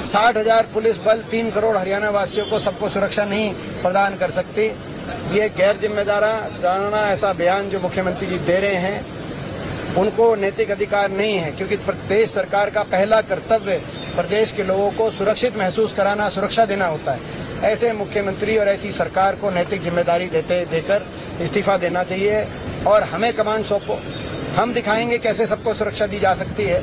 साठ हज़ार पुलिस बल तीन करोड़ हरियाणा वासियों को सबको सुरक्षा नहीं प्रदान कर सकती ये गैर जिम्मेदारा जाना ऐसा बयान जो मुख्यमंत्री जी दे रहे हैं, उनको नैतिक अधिकार नहीं है, क्योंकि प्रदेश सरकार का पहला कर्तव्य प्रदेश के लोगों को सुरक्षित महसूस कराना, सुरक्षा देना होता है। ऐसे मुख्यमंत्री और ऐसी सरकार को नैतिक ज़िम्मेदारी देते, देकर इस्तीफा देना चाहिए और हमें कमांड सौंपो। हम दिखाएँगे कैसे सबको सुरक्षा दी जा सकती है।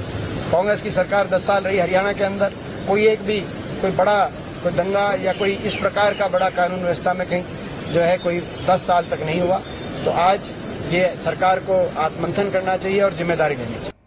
कांग्रेस की सरकार 10 साल रही हरियाणा के अंदर, कोई एक भी, कोई बड़ा, कोई दंगा या कोई इस प्रकार का बड़ा कानून व्यवस्था में कहीं जो है कोई 10 साल तक नहीं हुआ तो आज ये सरकार को आत्मंथन करना चाहिए और ज़िम्मेदारी लेनी चाहिए।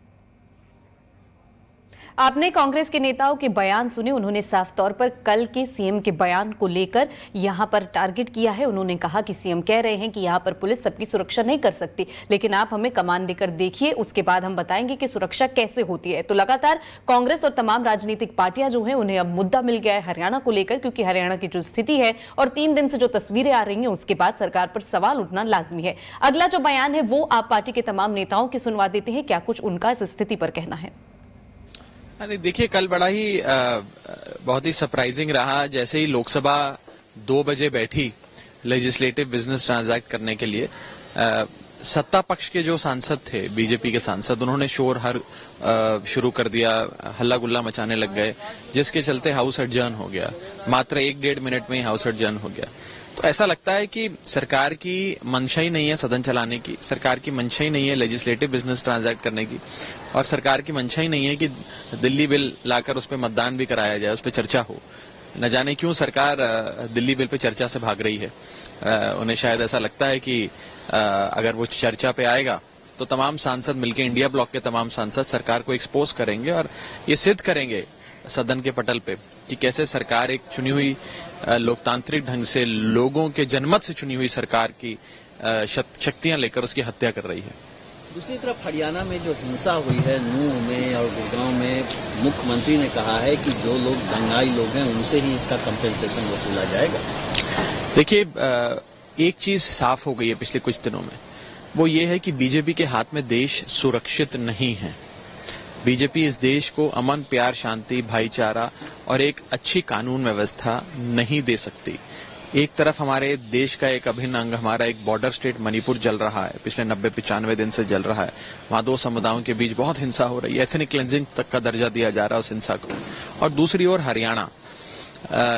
आपने कांग्रेस के नेताओं के बयान सुने, उन्होंने साफ़ तौर पर कल के सीएम के बयान को लेकर यहाँ पर टारगेट किया है। उन्होंने कहा कि सीएम कह रहे हैं कि यहाँ पर पुलिस सबकी सुरक्षा नहीं कर सकती, लेकिन आप हमें कमान देकर देखिए, उसके बाद हम बताएँगे कि सुरक्षा कैसे होती है। तो लगातार कांग्रेस और तमाम राजनीतिक पार्टियाँ जो है, उन्हें अब मुद्दा मिल गया है हरियाणा को लेकर, क्योंकि हरियाणा की जो स्थिति है और तीन दिन से जो तस्वीरें आ रही हैं, उसके बाद सरकार पर सवाल उठना लाजमी है। अगला जो बयान है, वो आप पार्टी के तमाम नेताओं की सुनवा देते हैं। क्या कुछ उनका इस स्थिति पर कहना है? नहीं देखिए कल बड़ा ही आ, बहुत ही सरप्राइजिंग रहा। जैसे ही लोकसभा दो बजे बैठी लेजिस्लेटिव बिज़नेस ट्रांजैक्ट करने के लिए आ, सत्ता पक्ष के जो सांसद थे बीजेपी के सांसद उन्होंने शोर हर शुरू कर दिया हल्ला गुल्ला मचाने लग गए जिसके चलते हाउस एडजर्न हो गया। मात्र एक डेढ़ मिनट में ही हाउस एडजर्न हो गया। तो ऐसा लगता है कि सरकार की मंशा ही नहीं है सदन चलाने की, सरकार की मंशा ही नहीं है लेजिस्लेटिव बिज़नेस ट्रांजैक्ट करने की, और सरकार की मंशा ही नहीं है कि दिल्ली बिल लाकर उस पर मतदान भी कराया जाए, उस पर चर्चा हो। न जाने क्यों सरकार दिल्ली बिल पे चर्चा से भाग रही है। उन्हें शायद ऐसा लगता है कि अगर वो चर्चा पे आएगा तो तमाम सांसद मिलकर इंडिया ब्लॉक के तमाम सांसद सरकार को एक्सपोज करेंगे और ये सिद्ध करेंगे सदन के पटल पे। कि कैसे सरकार एक चुनी हुई लोकतांत्रिक ढंग से लोगों के जनमत से चुनी हुई सरकार की शक्तियाँ लेकर उसकी हत्या कर रही है। दूसरी तरफ़ हरियाणा में जो हिंसा हुई है नूह में और गुड़गांव में मुख्यमंत्री ने कहा है कि जो लोग दंगाई लोग हैं उनसे ही इसका कंपेंसेशन वसूला जाएगा। देखिए एक चीज़ साफ़ हो गई है पिछले कुछ दिनों में। वो ये है कि बीजेपी के हाथ में देश सुरक्षित नहीं है। बीजेपी इस देश को अमन, प्यार, शांति, भाईचारा और एक अच्छी कानून व्यवस्था नहीं दे सकती। एक तरफ़ हमारे देश का एक अभिन्न अंग, हमारा एक बॉर्डर स्टेट मणिपुर जल रहा है। पिछले नब्बे पिचानवे दिन से जल रहा है। वहाँ दो समुदायों के बीच बहुत हिंसा हो रही है। एथनिक क्लेंजिंग तक का दर्जा दिया जा रहा है उस हिंसा को। और दूसरी ओर हरियाणा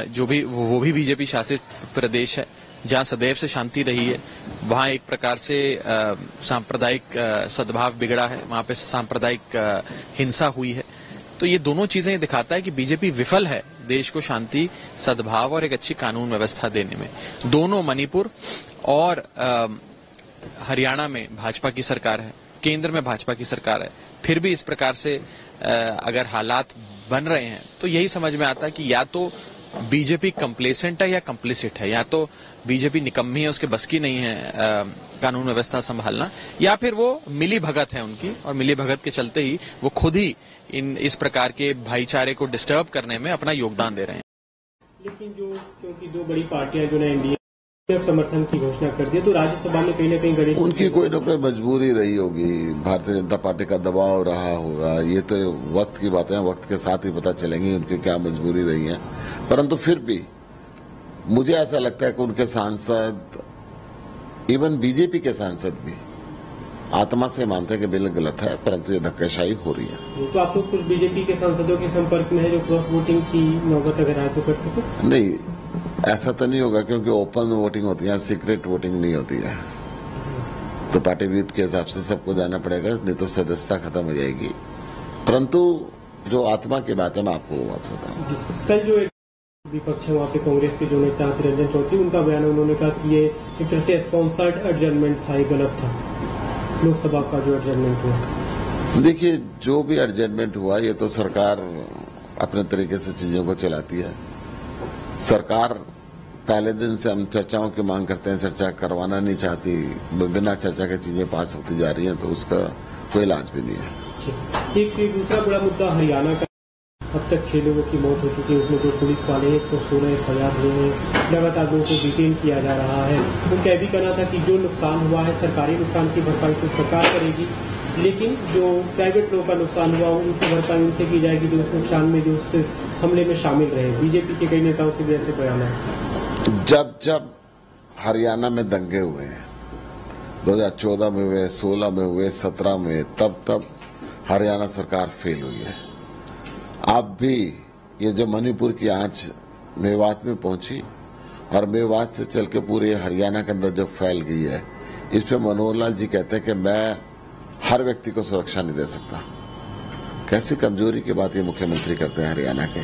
जो भी, वो भी बीजेपी शासित प्रदेश है। जहाँ सदैव से शांति रही है, वहाँ एक प्रकार से सांप्रदायिक सद्भाव बिगड़ा है, वहाँ पे सांप्रदायिक हिंसा हुई है। तो ये दोनों चीज़ें दिखाता है कि बीजेपी विफल है देश को शांति, सद्भाव और एक अच्छी कानून व्यवस्था देने में। दोनों मणिपुर और हरियाणा में भाजपा की सरकार है, केंद्र में भाजपा की सरकार है। फिर भी इस प्रकार से अगर हालात बन रहे हैं तो यही समझ में आता है कि या तो बीजेपी कंप्लेसेंट है या कंप्लिसिट है, या तो बीजेपी निकम्मी है उसके बस की नहीं है आ, कानून व्यवस्था संभालना या फिर वो मिली भगत है उनकी और मिली भगत के चलते ही वो खुद ही इन इस प्रकार के भाईचारे को डिस्टर्ब करने में अपना योगदान दे रहे हैं। लेकिन जो क्योंकि दो बड़ी पार्टियाँ जो है एनडीए समर्थन की घोषणा कर दी तो राज्यसभा में कहीं ना कहीं गणेश उनकी कोई ना कोई मजबूरी रही होगी। भारतीय जनता पार्टी का दबाव रहा होगा। ये तो वक्त की बातें वक्त के साथ ही पता चलेंगी उनकी क्या मजबूरी रही है। परंतु फिर भी मुझे ऐसा लगता है कि उनके सांसद इवन बीजेपी के सांसद भी आत्मा से मानते हैं कि बिल गलत है परंतु ये धक्काशाही हो रही है। तो आप लोग कुछ बीजेपी के सांसदों के संपर्क में है जो क्रॉस वोटिंग की नौबत अगर आए तो कर सके? नहीं ऐसा तो नहीं होगा क्योंकि ओपन वोटिंग होती है सीक्रेट वोटिंग नहीं होती है। तो पार्टी व्हीप के हिसाब से सबको जाना पड़ेगा नहीं तो सदस्यता खत्म हो जाएगी। परंतु जो आत्मा की बात है मैं आपको वो बात बताऊँ। कल जो विपक्ष है वहाँ पे कांग्रेस के जो नेता थे रंजन चौधरी उनका बयान उन्होंने कहा कि ये एक तरह से स्पॉन्सर्ड एडजमेंट था ये गलत था। लोकसभा का जो एडजमेंट हुआ। देखिए जो भी एडजमेंट हुआ ये तो सरकार अपने तरीके से चीज़ों को चलाती है। सरकार पहले दिन से हम चर्चाओं की मांग करते हैं चर्चा करवाना नहीं चाहती बिना चर्चा के चीज़ें पास होती जा रही हैं तो उसका कोई इलाज भी नहीं है। एक दूसरा बड़ा मुद्दा हरियाणा का अब तक छह लोगों की मौत हो चुकी है। उसमें जो पुलिस वाले एक सौ सोलह आई आर हुए हैं। लगातार लोगों को डिटेन किया जा रहा है। उनका यह भी कहना था कि जो नुकसान हुआ है, सरकारी नुकसान की भरपाई तो सरकार करेगी, लेकिन जो प्राइवेट लोगों का नुकसान हुआ, उनकी भरपाई उनसे की जाएगी, जो उस नुकसान में, जो उस हमले में शामिल रहे। बीजेपी के कई नेताओं के भी ऐसे बयान है। जब जब हरियाणा में दंगे हुए हैं 2014 में हुए 16 में हुए 17 में तब तब हरियाणा सरकार फेल हुई है। अब भी ये जो मणिपुर की आँच मेवात में पहुँची और मेवात से चल के पूरे हरियाणा के अंदर जो फैल गई है, इस पे मनोहर लाल जी कहते हैं कि मैं हर व्यक्ति को सुरक्षा नहीं दे सकता। कैसी कमज़ोरी की बात ये मुख्यमंत्री करते हैं हरियाणा के।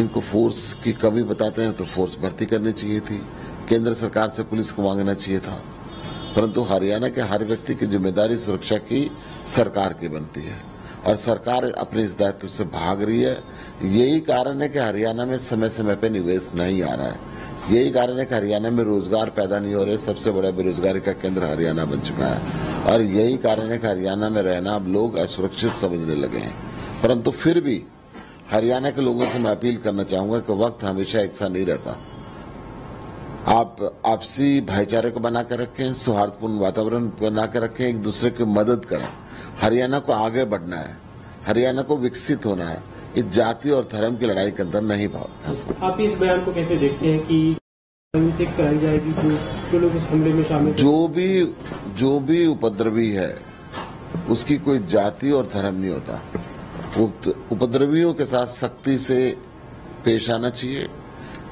इनको फोर्स की कमी बताते हैं तो फोर्स भर्ती करनी चाहिए थी। केंद्र सरकार से पुलिस को मांगना चाहिए था। परंतु हरियाणा के हर व्यक्ति की ज़िम्मेदारी सुरक्षा की सरकार की बनती है। और सरकार अपने इस दायित्व से भाग रही है। यही कारण है कि हरियाणा में समय समय पर निवेश नहीं आ रहा है। यही कारण है कि हरियाणा में रोज़गार पैदा नहीं हो रहे। सबसे बड़ा बेरोजगारी का केंद्र हरियाणा बन चुका है। और यही कारण है कि हरियाणा में रहना अब लोग असुरक्षित समझने लगे हैं। परंतु फिर भी हरियाणा के लोगों से मैं अपील करना चाहूँगा कि वक्त हमेशा एक सा नहीं रहता। आप आपसी भाईचारे को बना कर रखें, सौहार्दपूर्ण वातावरण बना कर रखें, एक दूसरे की मदद करें। हरियाणा को आगे बढ़ना है हरियाणा को विकसित होना है इस जाति और धर्म की लड़ाई के अंदर नहीं भाव। आप इस बयान को कैसे देखते हैं कि से कराई जाएगी जो जो लोग इस हमले में शामिल जो भी जो भी उपद्रवी है उसकी कोई जाति और धर्म नहीं होता। उपद्रवियों के साथ सख्ती से पेश आना चाहिए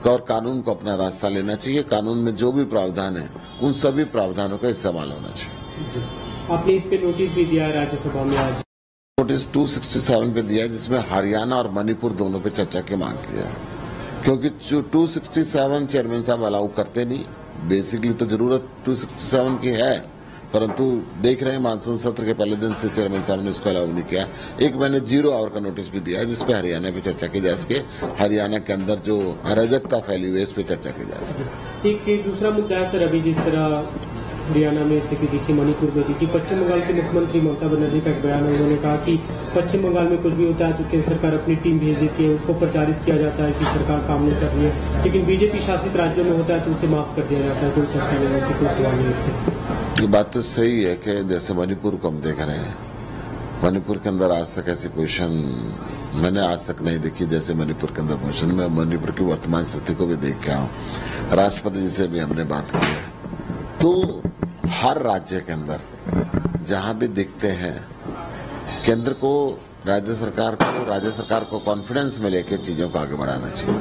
और कानून को अपना रास्ता लेना चाहिए। कानून में जो भी प्रावधान है उन सभी प्रावधानों का इस्तेमाल होना चाहिए। आपने इस पे नोटिस भी दिया है राज्यसभा में आज? नोटिस 267 पे दिया है जिसमें हरियाणा और मणिपुर दोनों पे चर्चा की मांग की है। क्योंकि जो 267 चेयरमैन साहब अलाउ करते नहीं बेसिकली तो ज़रूरत 267 की है परंतु देख रहे हैं मानसून सत्र के पहले दिन से चेयरमैन साहब ने इसको अलाउ नहीं किया। एक मैंने ज़ीरो आवर का नोटिस भी दिया है जिसपे हरियाणा पे चर्चा की जा सके। हरियाणा के अंदर जो अराजकता फैली हुई है इस पे चर्चा की जा सके। एक एक दूसरा मुद्दा है सर अभी जिस तरह हरियाणा में स्थिति दिखी मणिपुर में दिखी। पश्चिम बंगाल के मुख्यमंत्री ममता बनर्जी का एक बयान है, उन्होंने कहा कि पश्चिम बंगाल में कुछ भी होता है तो केंद्र सरकार अपनी टीम भेज देती है, उसको प्रचारित किया जाता है कि सरकार काम नहीं कर रही है। लेकिन बीजेपी शासित राज्यों में होता है तो उसे माफ़ कर दिया जाता है, कोई चर्चा नहीं होती, कोई सवाल नहीं उठते। ये बात तो सही है कि जैसे मणिपुर को हम देख रहे हैं, मणिपुर के अंदर आज तक ऐसी पोजीशन मैंने आज तक नहीं देखी, जैसे मणिपुर के अंदर पोजीशन। मैं मणिपुर की वर्तमान स्थिति को भी देख के आऊँ राष्ट्रपति जी से भी हमने बात की है। तो हर राज्य के अंदर जहाँ भी दिखते हैं केंद्र को राज्य सरकार को राज्य सरकार को कॉन्फिडेंस में लेके चीज़ों को आगे बढ़ाना चाहिए।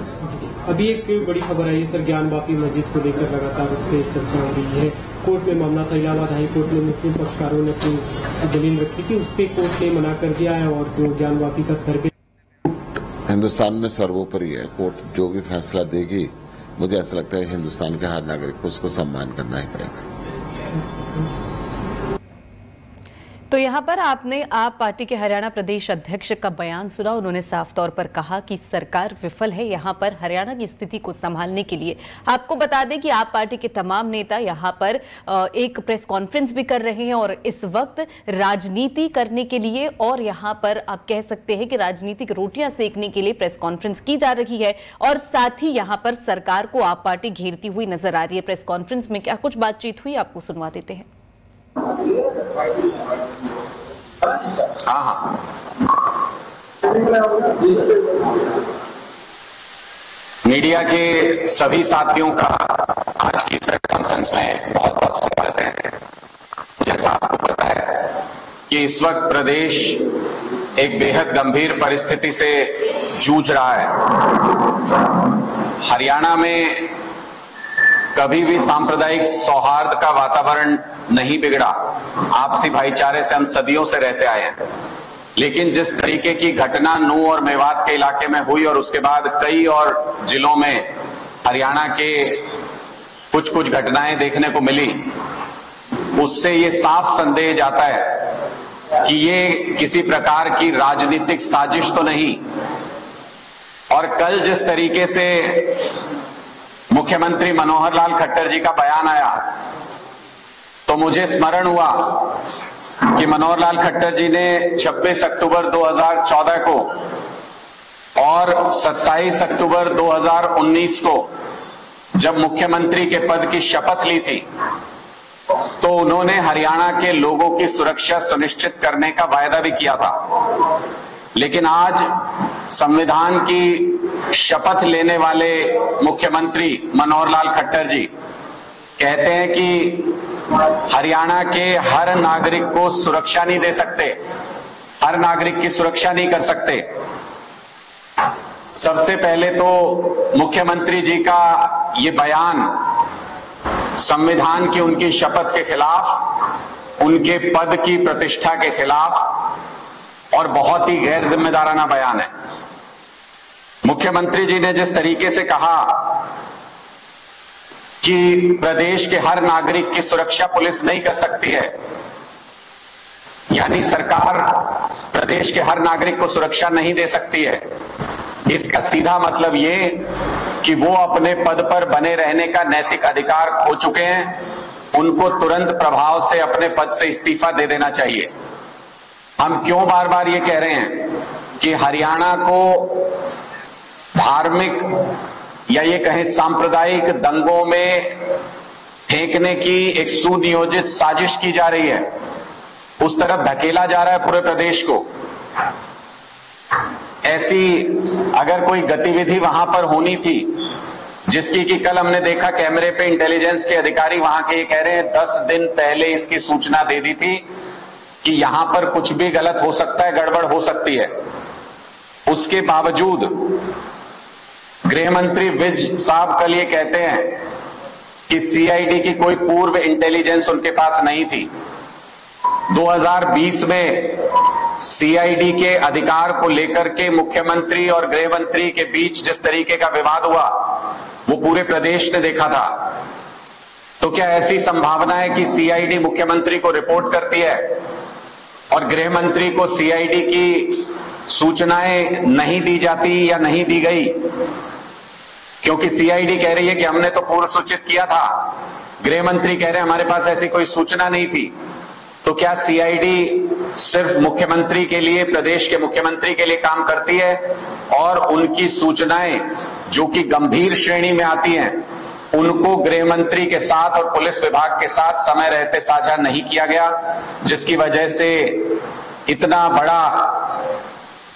अभी एक बड़ी खबर आई है सर ज्ञान वापी मस्जिद को लेकर लगातार उस पर चर्चा हो रही है। कोर्ट में मामला था इलाहाबाद हाई कोर्ट में मुस्लिम पक्षकारों ने अपनी दलील रखी थी उस पर कोर्ट ने मना कर दिया है और जो ज्ञान वापी का सर्वे हिंदुस्तान में सर्वोपरि है। कोर्ट जो भी फैसला देगी मुझे ऐसा लगता है हिंदुस्तान के हर नागरिक को उसको सम्मान करना ही पड़ेगा। तो यहाँ पर आपने आप पार्टी के हरियाणा प्रदेश अध्यक्ष का बयान सुना, उन्होंने साफ़ तौर पर कहा कि सरकार विफल है यहाँ पर हरियाणा की स्थिति को संभालने के लिए। आपको बता दें कि आप पार्टी के तमाम नेता यहाँ पर एक प्रेस कॉन्फ्रेंस भी कर रहे हैं और इस वक्त राजनीति करने के लिए और यहाँ पर आप कह सकते हैं कि राजनीतिक रोटियाँ सेकने के लिए प्रेस कॉन्फ्रेंस की जा रही है और साथ ही यहाँ पर सरकार को आप पार्टी घेरती हुई नज़र आ रही है। प्रेस कॉन्फ्रेंस में क्या कुछ बातचीत हुई, आपको सुनवा देते हैं। हाँ हाँ मीडिया के सभी साथियों का आज की प्रेस कॉन्फ्रेंस में बहुत बहुत स्वागत है। जैसा आपको पता है कि इस वक्त प्रदेश एक बेहद गंभीर परिस्थिति से जूझ रहा है। हरियाणा में कभी भी सांप्रदायिक सौहार्द का वातावरण नहीं बिगड़ा। आपसी भाईचारे से हम सदियों से रहते आए हैं। लेकिन जिस तरीके की घटना नू और मेवात के इलाके में हुई और उसके बाद कई और जिलों में हरियाणा के कुछ कुछ घटनाएँ देखने को मिली, उससे ये साफ़ संदेह जाता है कि ये किसी प्रकार की राजनीतिक साजिश तो नहीं। और कल जिस तरीके से मुख्यमंत्री मनोहर लाल खट्टर जी का बयान आया। तो मुझे स्मरण हुआ कि मनोहर लाल खट्टर जी ने 26 अक्टूबर 2014 को और 27 अक्टूबर 2019 को जब मुख्यमंत्री के पद की शपथ ली थी तो उन्होंने हरियाणा के लोगों की सुरक्षा सुनिश्चित करने का वायदा भी किया था। लेकिन आज संविधान की शपथ लेने वाले मुख्यमंत्री मनोहर लाल खट्टर जी कहते हैं कि हरियाणा के हर नागरिक को सुरक्षा नहीं दे सकते, हर नागरिक की सुरक्षा नहीं कर सकते। सबसे पहले तो मुख्यमंत्री जी का ये बयान, संविधान की उनकी शपथ के खिलाफ, उनके पद की प्रतिष्ठा के खिलाफ और बहुत ही गैर जिम्मेदाराना बयान है। मुख्यमंत्री जी ने जिस तरीके से कहा कि प्रदेश के हर नागरिक की सुरक्षा पुलिस नहीं कर सकती है, यानी सरकार प्रदेश के हर नागरिक को सुरक्षा नहीं दे सकती है, इसका सीधा मतलब ये कि वो अपने पद पर बने रहने का नैतिक अधिकार खो चुके हैं, उनको तुरंत प्रभाव से अपने पद से इस्तीफा दे देना चाहिए। हम क्यों बार बार ये कह रहे हैं कि हरियाणा को धार्मिक या ये कहें सांप्रदायिक दंगों में फेंकने की एक सुनियोजित साजिश की जा रही है। उस तरफ़ धकेला जा रहा है पूरे प्रदेश को। ऐसी अगर कोई गतिविधि वहाँ पर होनी थी, जिसकी कि कल हमने देखा कैमरे पे इंटेलिजेंस के अधिकारी वहाँ के ये कह रहे हैं, दस दिन पहले इसकी सूचना दे दी थी कि यहाँ पर कुछ भी गलत हो सकता है, गड़बड़ हो सकती है। उसके बावजूद गृह मंत्री विज साहब कल ये कहते हैं कि सीआईडी की कोई पूर्व इंटेलिजेंस उनके पास नहीं थी। 2020 में सीआईडी के अधिकार को लेकर के मुख्यमंत्री और गृह मंत्री के बीच जिस तरीके का विवाद हुआ, वो पूरे प्रदेश ने देखा था। तो क्या ऐसी संभावना है कि सीआईडी मुख्यमंत्री को रिपोर्ट करती है? और गृह मंत्री को सीआईडी की सूचनाएँ नहीं दी जाती या नहीं दी गई, क्योंकि सीआईडी कह रही है कि हमने तो पूर्व सूचित किया था। गृह मंत्री कह रहे हैं, हमारे पास ऐसी कोई सूचना नहीं थी। तो क्या सीआईडी सिर्फ़ मुख्यमंत्री के लिए, प्रदेश के मुख्यमंत्री के लिए काम करती है? और उनकी सूचनाएँ, जो कि गंभीर श्रेणी में आती हैं उनको गृह मंत्री के साथ और पुलिस विभाग के साथ समय रहते साझा नहीं किया गया, जिसकी वजह से इतना बड़ा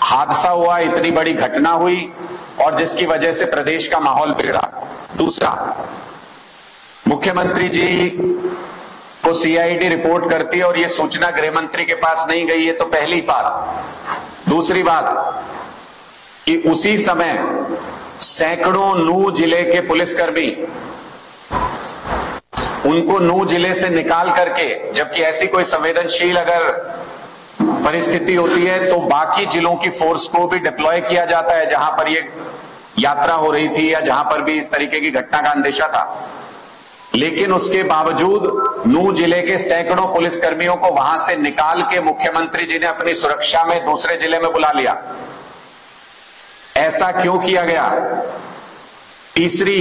हादसा हुआ, इतनी बड़ी घटना हुई और जिसकी वजह से प्रदेश का माहौल बिगड़ा। दूसरा, मुख्यमंत्री जी को सीआईडी रिपोर्ट करती है और ये सूचना गृह मंत्री के पास नहीं गई है तो पहली बात। दूसरी बात कि उसी समय सैकड़ों नू ज़िले के पुलिसकर्मी उनको नू ज़िले से निकाल करके, जबकि ऐसी कोई संवेदनशील अगर परिस्थिति होती है तो बाकी जिलों की फोर्स को भी डिप्लॉय किया जाता है, जहाँ पर ये यात्रा हो रही थी या जहाँ पर भी इस तरीके की घटना का अंदेशा था। लेकिन उसके बावजूद नू ज़िले के सैकड़ों पुलिसकर्मियों को वहाँ से निकाल के मुख्यमंत्री जी ने अपनी सुरक्षा में दूसरे ज़िले में बुला लिया। ऐसा क्यों किया गया? तीसरी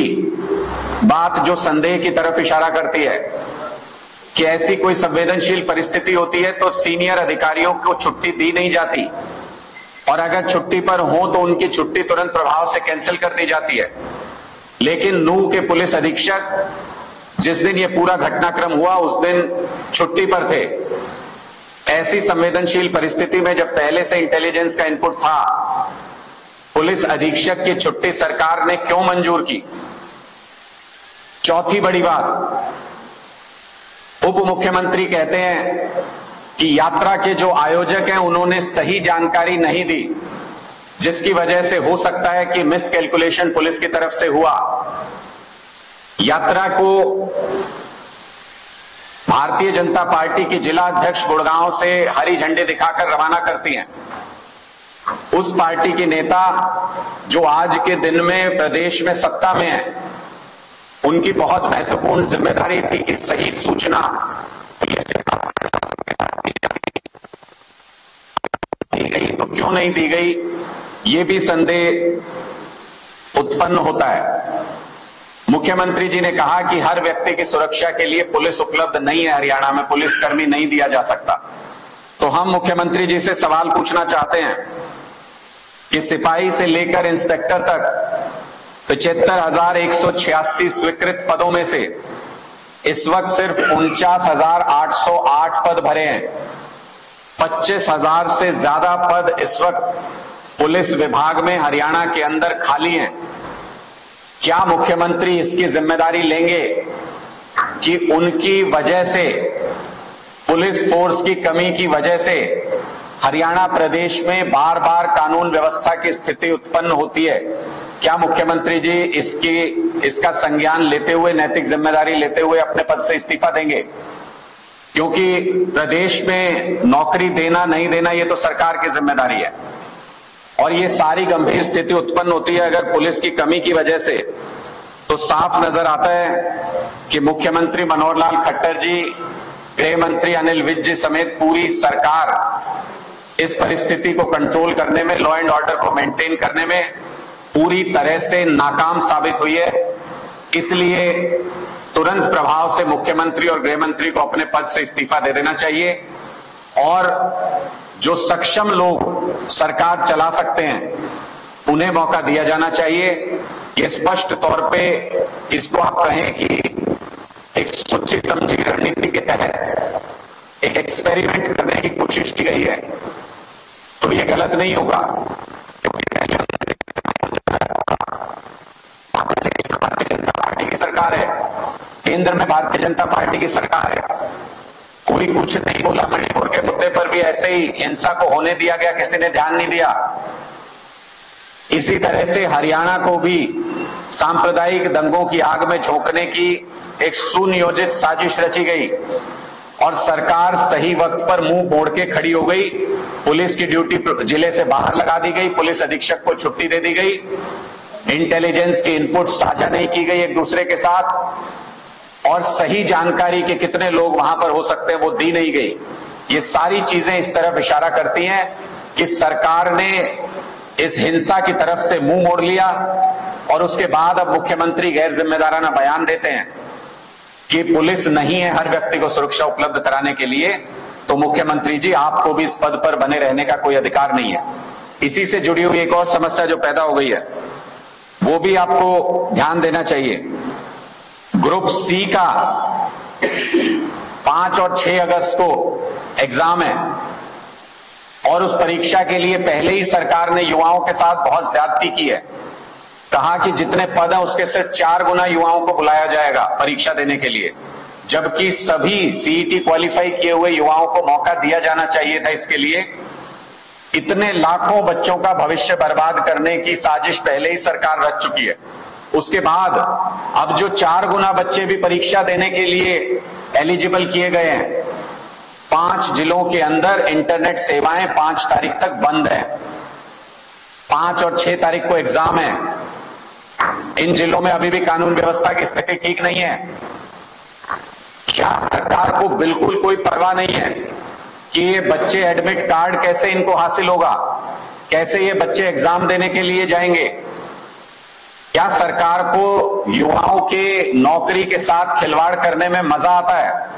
बात जो संदेह की तरफ़ इशारा करती है कि ऐसी कोई संवेदनशील परिस्थिति होती है तो सीनियर अधिकारियों को छुट्टी दी नहीं जाती। और अगर छुट्टी पर हो तो उनकी छुट्टी तुरंत प्रभाव से कैंसिल कर दी जाती है। लेकिन नू के पुलिस अधीक्षक जिस दिन ये पूरा घटनाक्रम हुआ, उस दिन छुट्टी पर थे। ऐसी संवेदनशील परिस्थिति में जब पहले से इंटेलिजेंस का इनपुट था पुलिस अधीक्षक की छुट्टी सरकार ने क्यों मंजूर की? चौथी बड़ी बात उप मुख्यमंत्री कहते हैं कि यात्रा के जो आयोजक हैं, उन्होंने सही जानकारी नहीं दी, जिसकी वजह से हो सकता है कि मिस कैलकुलेशन पुलिस की तरफ़ से हुआ। यात्रा को भारतीय जनता पार्टी की जिला अध्यक्ष गुड़गांव से हरी झंडी दिखाकर रवाना करती हैं। उस पार्टी की नेता जो आज के दिन में प्रदेश में सत्ता में है, उनकी बहुत महत्वपूर्ण ज़िम्मेदारी थी कि सही सूचना दी गई। तो क्यों नहीं दी गई? ये भी संदेह उत्पन्न होता है। मुख्यमंत्री जी ने कहा कि हर व्यक्ति की सुरक्षा के लिए पुलिस उपलब्ध नहीं है, हरियाणा में पुलिस कर्मी नहीं दिया जा सकता। तो हम मुख्यमंत्री जी से सवाल पूछना चाहते हैं कि सिपाही से लेकर इंस्पेक्टर तक पिछहत्तर हज़ार एक सौ छियासी स्वीकृत पदों में से इस वक्त सिर्फ़ उनचास हज़ार आठ सौ आठ पद भरे हैं। पच्चीस हज़ार से ज़्यादा पद इस वक्त पुलिस विभाग में हरियाणा के अंदर खाली हैं। क्या मुख्यमंत्री इसकी ज़िम्मेदारी लेंगे कि उनकी वजह से, पुलिस फोर्स की कमी की वजह से हरियाणा प्रदेश में बार बार कानून व्यवस्था की स्थिति उत्पन्न होती है। क्या मुख्यमंत्री जी इसकी, इसका संज्ञान लेते हुए, नैतिक ज़िम्मेदारी लेते हुए अपने पद से इस्तीफा देंगे? क्योंकि प्रदेश में नौकरी देना, नहीं देना, ये तो सरकार की ज़िम्मेदारी है। और ये सारी गंभीर स्थिति उत्पन्न होती है अगर पुलिस की कमी की वजह से। तो साफ़ नज़र आता है कि मुख्यमंत्री मनोहर लाल खट्टर जी, गृह मंत्री अनिल विज जी समेत पूरी सरकार इस परिस्थिति को कंट्रोल करने में लॉ एंड ऑर्डर को मेंटेन करने में पूरी तरह से नाकाम साबित हुई है। इसलिए तुरंत प्रभाव से मुख्यमंत्री और गृह मंत्री को अपने पद से इस्तीफा दे देना चाहिए। और जो सक्षम लोग सरकार चला सकते हैं, उन्हें मौका दिया जाना चाहिए। ये स्पष्ट तौर पे इसको आप कहें कि एक सोची समझी रणनीति के तहत एक एक्सपेरिमेंट करने की कोशिश की गई है। तो ये गलत नहीं होगा। की सरकार है। केंद्र में भारतीय जनता पार्टी की सरकार है। कोई कुछ नहीं बोला, मणिपुर के मुद्दे पर भी ऐसे ही हिंसा को होने दिया गया, किसी ने ध्यान नहीं दिया। इसी तरह से हरियाणा को भी सांप्रदायिक दंगों की आग में झोंकने की एक सुनियोजित साजिश रची गई। और सरकार सही वक्त पर मुँह मोड़ के खड़ी हो गई। पुलिस की ड्यूटी ज़िले से बाहर लगा दी गई। पुलिस अधीक्षक को छुट्टी दे दी गई। इंटेलिजेंस की इनपुट साझा नहीं की गई एक दूसरे के साथ। और सही जानकारी के कितने लोग वहाँ पर हो सकते हैं वो दी नहीं गई। ये सारी चीज़ें इस तरफ़ इशारा करती हैं कि सरकार ने इस हिंसा की तरफ़ से मुँह मोड़ लिया और उसके बाद अब मुख्यमंत्री गैर जिम्मेदाराना बयान देते हैं। कि पुलिस नहीं है हर व्यक्ति को सुरक्षा उपलब्ध कराने के लिए तो मुख्यमंत्री जी, आपको भी इस पद पर बने रहने का कोई अधिकार नहीं है। इसी से जुड़ी हुई एक और समस्या जो पैदा हो गई है, वो भी आपको ध्यान देना चाहिए। ग्रुप सी का पाँच और छह अगस्त को एग्ज़ाम है, और उस परीक्षा के लिए पहले ही सरकार ने युवाओं के साथ बहुत ज्यादती की है। कहा कि जितने पद हैं उसके सिर्फ़ चार गुना युवाओं को बुलाया जाएगा परीक्षा देने के लिए। जबकि सभी सीईटी क्वालिफाई किए हुए युवाओं को मौका दिया जाना चाहिए था इसके लिए। इतने लाखों बच्चों का भविष्य बर्बाद करने की साजिश पहले ही सरकार रच चुकी है। उसके बाद अब जो चार गुना बच्चे भी परीक्षा देने के लिए एलिजिबल किए गए हैं, पाँच जिलों के अंदर इंटरनेट सेवाएँ पाँच तारीख तक बंद है। पाँच और छह तारीख को एग्ज़ाम है। इन जिलों में अभी भी कानून व्यवस्था की स्थिति ठीक नहीं है। क्या सरकार को बिल्कुल कोई परवाह नहीं है कि ये बच्चे एडमिट कार्ड कैसे इनको हासिल होगा? कैसे ये बच्चे एग्ज़ाम देने के लिए जाएँगे? क्या सरकार को युवाओं के नौकरी के साथ खिलवाड़ करने में मज़ा आता है?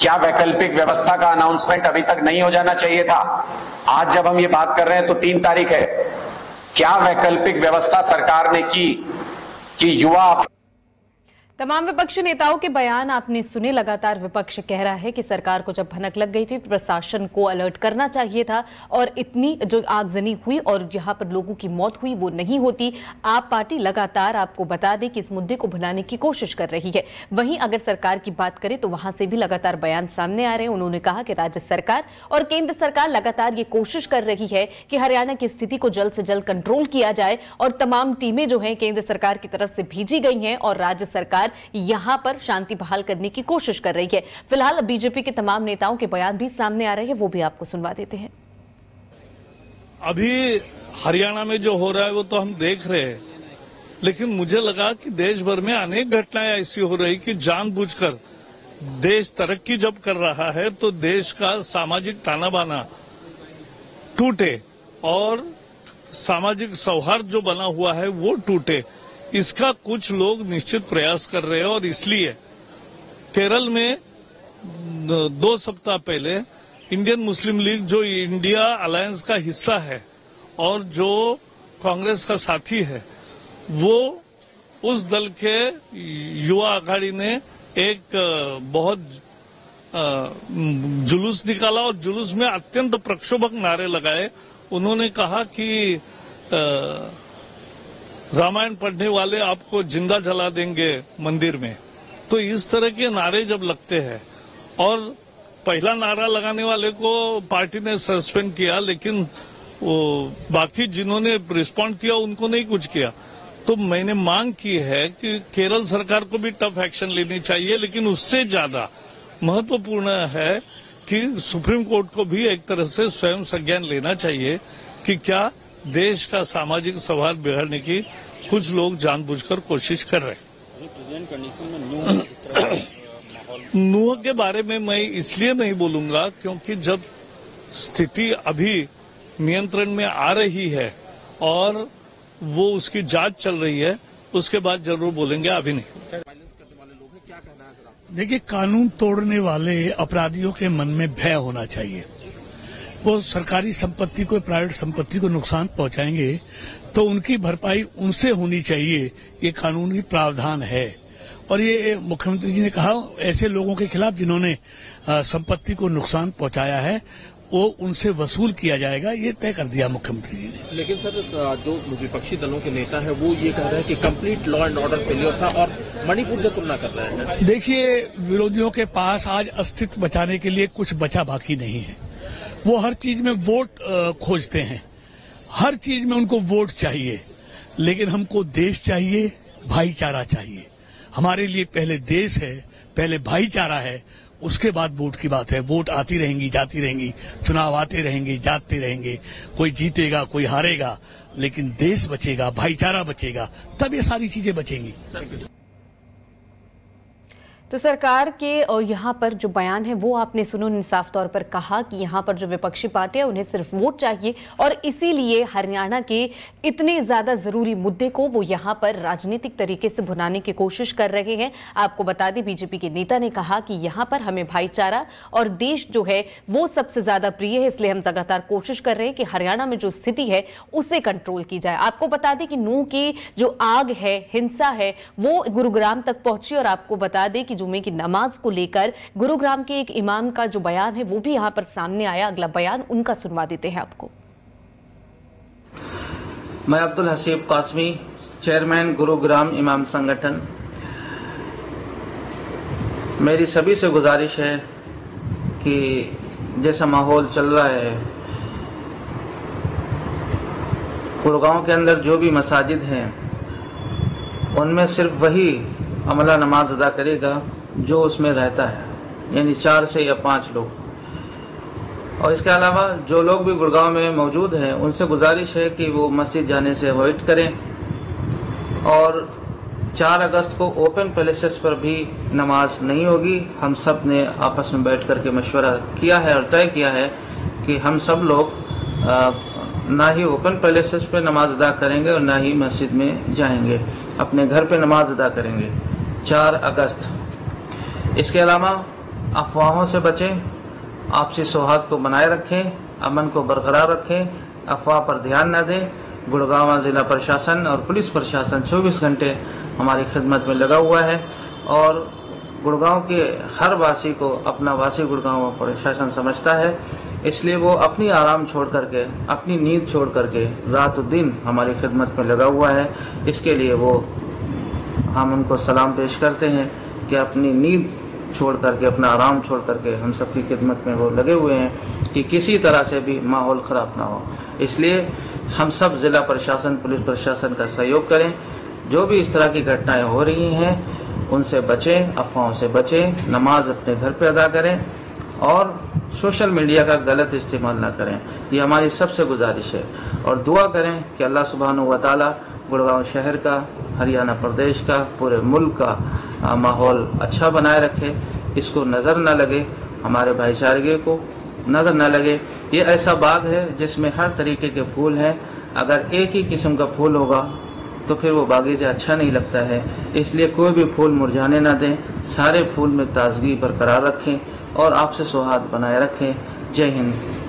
क्या वैकल्पिक व्यवस्था का अनाउंसमेंट अभी तक नहीं हो जाना चाहिए था? आज जब हम ये बात कर रहे हैं तो तीन तारीख है। क्या वैकल्पिक व्यवस्था सरकार ने की कि युवा तमाम विपक्षी नेताओं के बयान आपने सुने, लगातार विपक्ष कह रहा है कि सरकार को जब भनक लग गई थी, प्रशासन को अलर्ट करना चाहिए था और इतनी जो आगजनी हुई और यहाँ पर लोगों की मौत हुई, वो नहीं होती। आप पार्टी लगातार आपको बता दें कि इस मुद्दे को भुलाने की कोशिश कर रही है। वहीं अगर सरकार की बात करें तो वहाँ से भी लगातार बयान सामने आ रहे हैं। उन्होंने कहा कि राज्य सरकार और केंद्र सरकार लगातार ये कोशिश कर रही है कि हरियाणा की स्थिति को जल्द से जल्द कंट्रोल किया जाए और तमाम टीमें जो है, केंद्र सरकार की तरफ़ से भेजी गई हैं और राज्य सरकार सरकार यहाँ पर शांति बहाल करने की कोशिश कर रही है। फ़िलहाल बीजेपी के तमाम नेताओं के बयान भी सामने आ रहे हैं, वो भी आपको सुनवा देते हैं। अभी हरियाणा में जो हो रहा है, वो तो हम देख रहे हैं। लेकिन मुझे लगा कि देश भर में अनेक घटनाएँ ऐसी हो रही कि जानबूझकर देश तरक्की जब कर रहा है तो देश का सामाजिक ताना बाना टूटे और सामाजिक सौहार्द जो बना हुआ है, वो टूटे। इसका कुछ लोग निश्चित प्रयास कर रहे हैं और इसलिए केरल में दो सप्ताह पहले इंडियन मुस्लिम लीग जो इंडिया अलायंस का हिस्सा है और जो कांग्रेस का साथी है वो उस दल के युवा अखाड़ी ने एक बहुत जुलूस निकाला और जुलूस में अत्यंत प्रक्षोभक नारे लगाए। उन्होंने कहा कि अ, रामायण पढ़ने वाले आपको ज़िंदा जला देंगे मंदिर में। तो इस तरह के नारे जब लगते हैं, और पहला नारा लगाने वाले को पार्टी ने सस्पेंड किया, लेकिन वो बाकी जिन्होंने रिस्पॉन्ड किया, उनको नहीं कुछ किया। तो मैंने मांग की है कि केरल सरकार को भी टफ एक्शन लेनी चाहिए, लेकिन उससे ज़्यादा महत्वपूर्ण है कि सुप्रीम कोर्ट को भी एक तरह से स्वयं संज्ञान लेना चाहिए कि क्या देश का सामाजिक सौहार्द बिगाड़ने की कुछ लोग जानबूझकर कोशिश कर रहे हैं। नूह के बारे में मैं इसलिए नहीं बोलूँगा क्योंकि जब स्थिति अभी नियंत्रण में आ रही है और वो उसकी जाँच चल रही है उसके बाद ज़रूर बोलेंगे अभी नहीं। देखिए कानून तोड़ने वाले अपराधियों के मन में भय होना चाहिए। वो सरकारी संपत्ति को प्राइवेट संपत्ति को नुकसान पहुंचाएँगे तो उनकी भरपाई उनसे होनी चाहिए। ये कानूनी प्रावधान है। और ये मुख्यमंत्री जी ने कहा ऐसे लोगों के खिलाफ जिन्होंने संपत्ति को नुकसान पहुँचाया है वो उनसे वसूल किया जाएगा। ये तय कर दिया मुख्यमंत्री जी ने। लेकिन सर जो विपक्षी दलों के नेता है वो ये कह रहे हैं कि complete law and order failure था और मणिपुर से तुलना कर रहे हैं। देखिए विरोधियों के पास आज अस्तित्व बचाने के लिए कुछ बचा बाकी नहीं है। वो हर चीज़ में वोट खोजते हैं। हर चीज़ में उनको वोट चाहिए। लेकिन हमको देश चाहिए, भाईचारा चाहिए। हमारे लिए पहले देश है, पहले भाईचारा है, उसके बाद वोट की बात है। वोट आती रहेंगी, जाती रहेंगी, चुनाव आते रहेंगे, जाते रहेंगे। कोई जीतेगा, कोई हारेगा, लेकिन देश बचेगा, भाईचारा बचेगा, तब ये सारी चीज़ें बचेंगी। तो सरकार के यहाँ पर जो बयान है, वो आपने सुनो उन्होंने साफ़ तौर पर कहा कि यहाँ पर जो विपक्षी पार्टियाँ उन्हें सिर्फ़ वोट चाहिए और इसीलिए हरियाणा के इतने ज़्यादा ज़रूरी मुद्दे को वो यहाँ पर राजनीतिक तरीके से भुनाने की कोशिश कर रहे हैं। आपको बता दें, बीजेपी के नेता ने कहा कि यहाँ पर हमें भाईचारा और देश जो है, वो सबसे ज़्यादा प्रिय है, इसलिए हम लगातार कोशिश कर रहे हैं कि हरियाणा में जो स्थिति है, उसे कंट्रोल की जाए। आपको बता दें कि नूह की जो आग है, हिंसा है, वो गुरुग्राम तक पहुँची और आपको बता दें कि जुमे की नमाज़ को लेकर गुरुग्राम के एक इमाम का जो बयान है, वो भी यहाँ पर सामने आया। अगला बयान उनका सुनवा देते हैं आपको। मैं अब्दुल हसीब कासमी, चेयरमैन गुरुग्राम इमाम संगठन। मेरी सभी से गुजारिश है कि जैसा माहौल चल रहा है गुड़गांव के अंदर जो भी मसाजिद हैं, उनमें सिर्फ़ वही अमला नमाज़ अदा करेगा, जो उसमें रहता है। यानी चार से या पाँच लोग। और इसके अलावा जो लोग भी गुड़गांव में मौजूद हैं, उनसे गुजारिश है कि वो मस्जिद जाने से अवॉइड करें। और चार अगस्त को ओपन पैलेसेस पर भी नमाज़ नहीं होगी। हम सबने आपस में बैठ कर के मशवरा किया है और तय किया है कि हम सब लोग ना ही ओपन पैलेसेस पे नमाज़ अदा करेंगे और ना ही मस्जिद में जाएँगे। अपने घर पे नमाज़ अदा करेंगे। चार अगस्त। इसके अलावा अफवाहों से बचें, आपसी सौहार्द को बनाए रखें, अमन को बरकरार रखें, अफवाह पर ध्यान न दें। गुड़गांव जिला प्रशासन और पुलिस प्रशासन 24 घंटे हमारी खिदमत में लगा हुआ है और गुड़गांव के हर वासी को अपना वासी गुड़गांव प्रशासन समझता है। इसलिए वो अपनी आराम छोड़ करके, अपनी नींद छोड़ करके रात दिन हमारी खिदमत में लगा हुआ है। इसके लिए वो हम उनको सलाम पेश करते हैं कि अपनी नींद छोड़ करके, अपना आराम छोड़ करके हम सबकी खिदमत में वो लगे हुए हैं कि किसी तरह से भी माहौल ख़राब ना हो। इसलिए हम सब ज़िला प्रशासन, पुलिस प्रशासन का सहयोग करें। जो भी इस तरह की घटनाएँ हो रही हैं, उनसे बचें, अफवाहों से बचें, नमाज़ अपने घर पे अदा करें और सोशल मीडिया का गलत इस्तेमाल ना करें। ये हमारी सबसे गुजारिश है। और दुआ करें कि अल्लाह सुबहान व ताली गुड़गांव शहर का, हरियाणा प्रदेश का, पूरे मुल्क का माहौल अच्छा बनाए रखे। इसको नज़र न लगे, हमारे भाईचारे को नज़र न लगे। ये ऐसा बाग है जिसमें हर तरीके के फूल हैं। अगर एक ही किस्म का फूल होगा तो फिर वो बागीचा अच्छा नहीं लगता है। इसलिए कोई भी फूल मुरझाने ना दें। सारे फूल में ताजगी बरकरार रखें और आपसे सौहार्द बनाए रखें। जय हिंद।